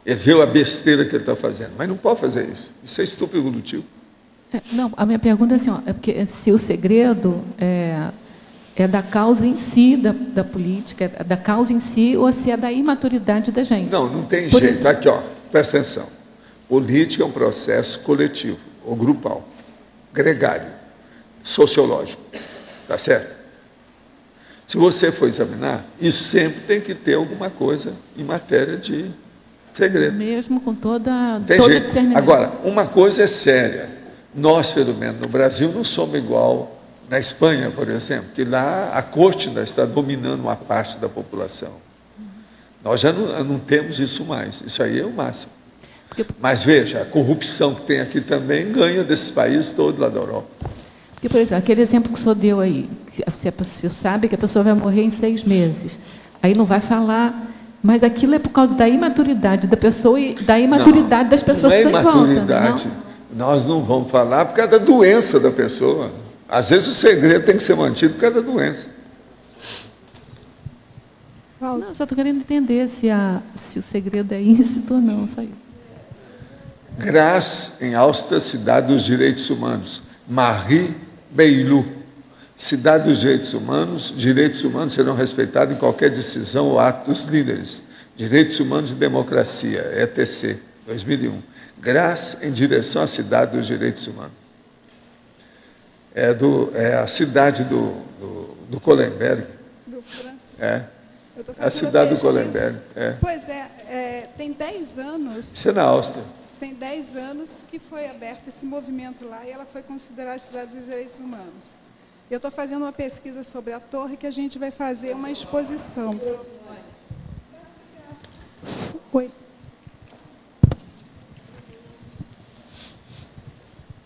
Ele vê a besteira que ele está fazendo, mas não pode fazer isso. Isso é estúpido evolutivo. É, não, a minha pergunta é assim, ó, é porque se o segredo é, é da causa em si da, da política, é da causa em si, ou se é da imaturidade da gente. Não, não tem Por jeito. Aqui, ó, presta atenção. Política é um processo coletivo, ou grupal, gregário, sociológico. Tá certo? Se você for examinar, isso sempre tem que ter alguma coisa em matéria de segredo. Mesmo com toda, tem todo jeito. Agora, uma coisa é séria. Nós, pelo menos no Brasil, não somos igual na Espanha, por exemplo, que lá a corte ainda está dominando uma parte da população. Nós já não, não temos isso mais. Isso aí é o máximo. Mas veja, a corrupção que tem aqui também ganha desses países todos lá da Europa. Porque, por exemplo, aquele exemplo que o senhor deu aí, se a pessoa sabe que a pessoa vai morrer em seis meses, aí não vai falar, mas aquilo é por causa da imaturidade da pessoa e da imaturidade não, das pessoas não é que estão imaturidade. Volta, não? Nós não vamos falar por causa da doença da pessoa. Às vezes o segredo tem que ser mantido por causa da doença. Não, só estou querendo entender se, a, se o segredo é íncito ou não. Só isso. Graça em Áustria, cidade dos direitos humanos. Marie Beilu. Cidade dos direitos humanos. Direitos humanos serão respeitados em qualquer decisão ou ato dos líderes. Direitos humanos e democracia, ETC, 2001. Graça em direção à cidade dos direitos humanos. É, do, é a cidade do, do, do Colenberg. Do França. É. É a cidade do Colenberg. É. Pois é, é, tem 10 anos. Isso é na Áustria tem 10 anos que foi aberto esse movimento lá e ela foi considerada a cidade dos direitos humanos. Eu estou fazendo uma pesquisa sobre a torre que a gente vai fazer uma exposição. Oi.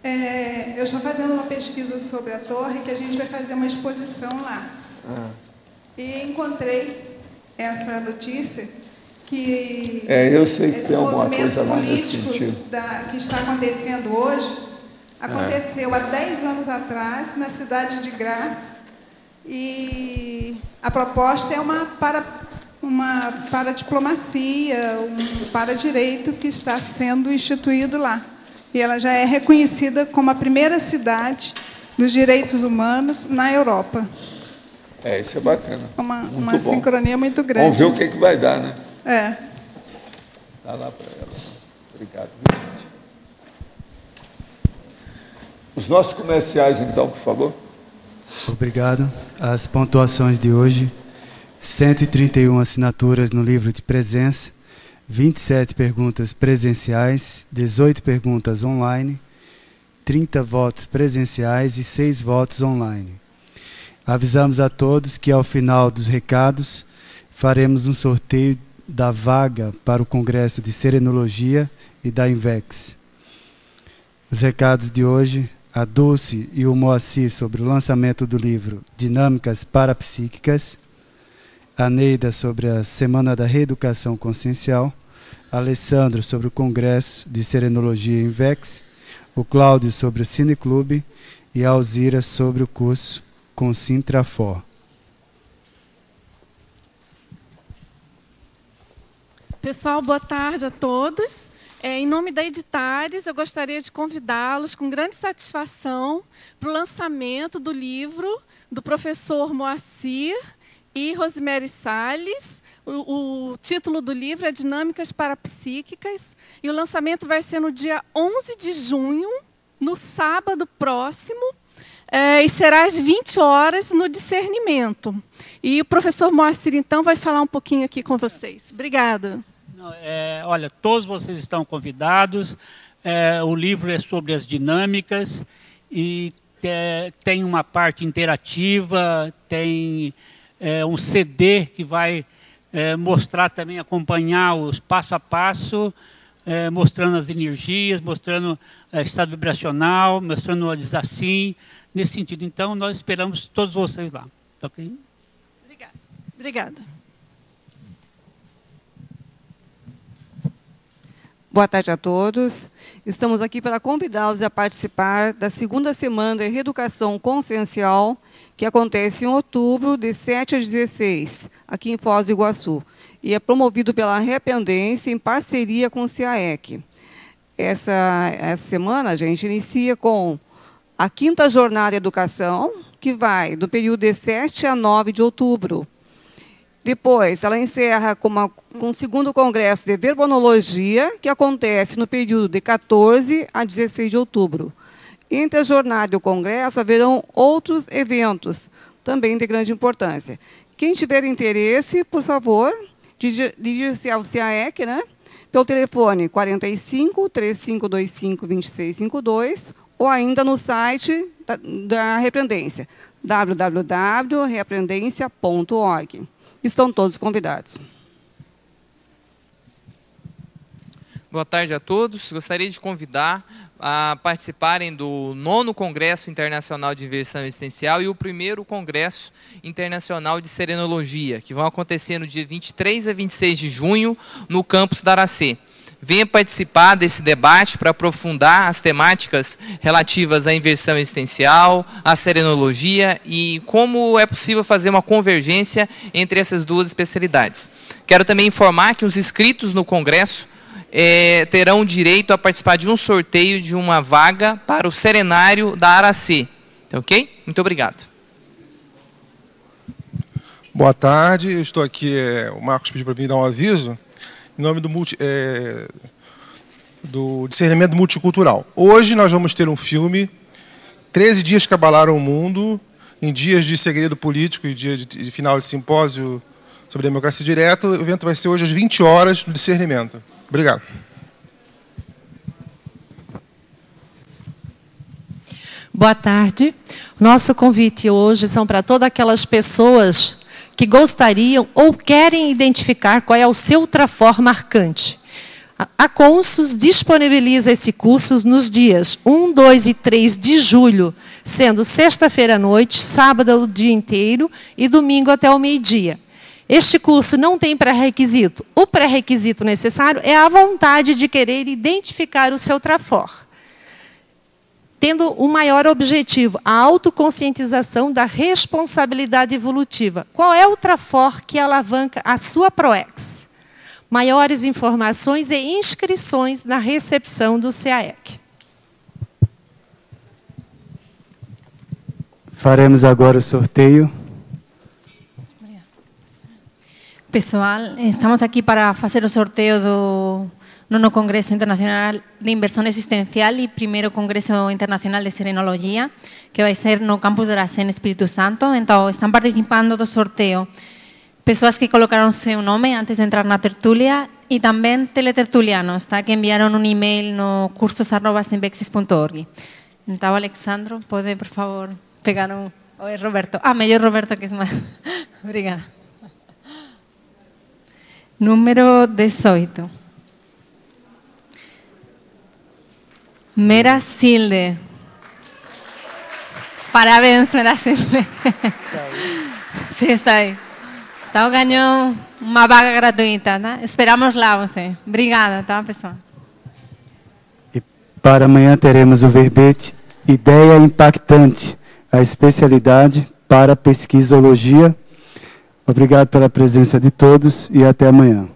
É, eu estou fazendo uma pesquisa sobre a torre que a gente vai fazer uma exposição lá. Ah. E encontrei essa notícia que é, eu sei que tem alguma coisa lá nesse sentido. Da, que está acontecendo hoje aconteceu é. há 10 anos atrás na cidade de Graça e a proposta é uma para uma para diplomacia, um para direito que está sendo instituído lá. E ela já é reconhecida como a primeira cidade dos direitos humanos na Europa. É, isso é bacana. Uma, uma sincronia muito grande. Vamos ver o que, que vai dar, né? É. Dá lá para ela. Obrigado. Os nossos comerciais, então, por favor. Obrigado. As pontuações de hoje: 131 assinaturas no livro de presença, 27 perguntas presenciais, 18 perguntas online, 30 votos presenciais e 6 votos online. Avisamos a todos que ao final dos recados faremos um sorteio da vaga para o Congresso de Serenologia e da Invex. Os recados de hoje, a Dulce e o Moacir sobre o lançamento do livro Dinâmicas Parapsíquicas, a Neida sobre a Semana da Reeducação Consciencial, Alessandro sobre o Congresso de Serenologia Invex, o Cláudio sobre o Cineclube e a Alzira sobre o curso com Sintrafor. Pessoal, boa tarde a todos. É, em nome da Editares, eu gostaria de convidá-los com grande satisfação para o lançamento do livro do professor Moacir e Rosemary Salles. O, o título do livro é Dinâmicas Parapsíquicas e o lançamento vai ser no dia 11 de junho, no sábado próximo, é, e será às 20 horas no discernimento. E o professor Moacir, então, vai falar um pouquinho aqui com vocês. Obrigada. É, olha, todos vocês estão convidados. É, o livro é sobre as dinâmicas e é, tem uma parte interativa, tem é, um CD que vai é, mostrar também, acompanhar os passo a passo, é, mostrando as energias, mostrando o estado vibracional, mostrando o desassim, nesse sentido. Então, nós esperamos todos vocês lá. Tá ok? Obrigada. Obrigada. Boa tarde a todos. Estamos aqui para convidá-los a participar da segunda semana de Reeducação Consciencial, que acontece em outubro, de 7 a 16, aqui em Foz do Iguaçu. E é promovido pela Arrependência em parceria com o CIAEC. Essa, essa semana a gente inicia com a quinta jornada de educação, que vai do período de 7 a 9 de outubro. Depois, ela encerra com, uma, com o segundo congresso de verbonologia, que acontece no período de 14 a 16 de outubro. Entre a jornada e o congresso, haverão outros eventos, também de grande importância. Quem tiver interesse, por favor, dirija-se ao CAEC, né? pelo telefone 45 3525 2652 ou ainda no site da, da Repreendência, www.reaprendência.org. Estão todos convidados. Boa tarde a todos. Gostaria de convidar a participarem do nono Congresso Internacional de Inversão Existencial e o primeiro Congresso Internacional de Serenologia, que vão acontecer no dia 23 a 26 de junho no campus da Aracê. Venha participar desse debate para aprofundar as temáticas relativas à inversão existencial, à serenologia e como é possível fazer uma convergência entre essas duas especialidades. Quero também informar que os inscritos no Congresso é, terão direito a participar de um sorteio de uma vaga para o serenário da Aracê. Tá ok? Muito obrigado. Boa tarde, eu estou aqui, é, o Marcos pediu para mim dar um aviso, em nome do, multi, é, do discernimento multicultural. Hoje nós vamos ter um filme, 13 dias que abalaram o mundo, em dias de segredo político e dia de, de final de simpósio sobre democracia direta. O evento vai ser hoje às 20 horas no discernimento. Obrigado. Boa tarde. Nosso convite hoje são para todas aquelas pessoas que gostariam ou querem identificar qual é o seu trafor marcante. A Consus disponibiliza esse curso nos dias 1, 2 e 3 de julho, sendo sexta-feira à noite, sábado o dia inteiro e domingo até o meio-dia. Este curso não tem pré-requisito. O pré-requisito necessário é a vontade de querer identificar o seu trafor tendo um maior objetivo, a autoconscientização da responsabilidade evolutiva. Qual é o trafor que alavanca a sua PROEX? Maiores informações e inscrições na recepção do CAEC. Faremos agora o sorteio. Pessoal, estamos aqui para fazer o sorteio do nono Congresso Internacional de Inversão Existencial e primeiro Congresso Internacional de Serenologia, que vai ser no campus de Aracén, Espírito Santo. Então, estão participando do sorteio pessoas que colocaram seu nome antes de entrar na tertulia e também teletertulianos, tá? que enviaram um e-mail no cursos.simbexis.org. Então, Alexandro, pode, por favor, pegar um... Oi, Roberto. Ah, melhor Roberto, que é mais... Obrigada. Número 18. Mera Silde. Parabéns, Mera Silde. Sim, está aí. Então ganhou uma vaga gratuita, tá? Esperamos lá você. Obrigada, tá, pessoal? E para amanhã teremos o verbete Ideia Impactante, a especialidade para pesquisologia. Obrigado pela presença de todos e até amanhã.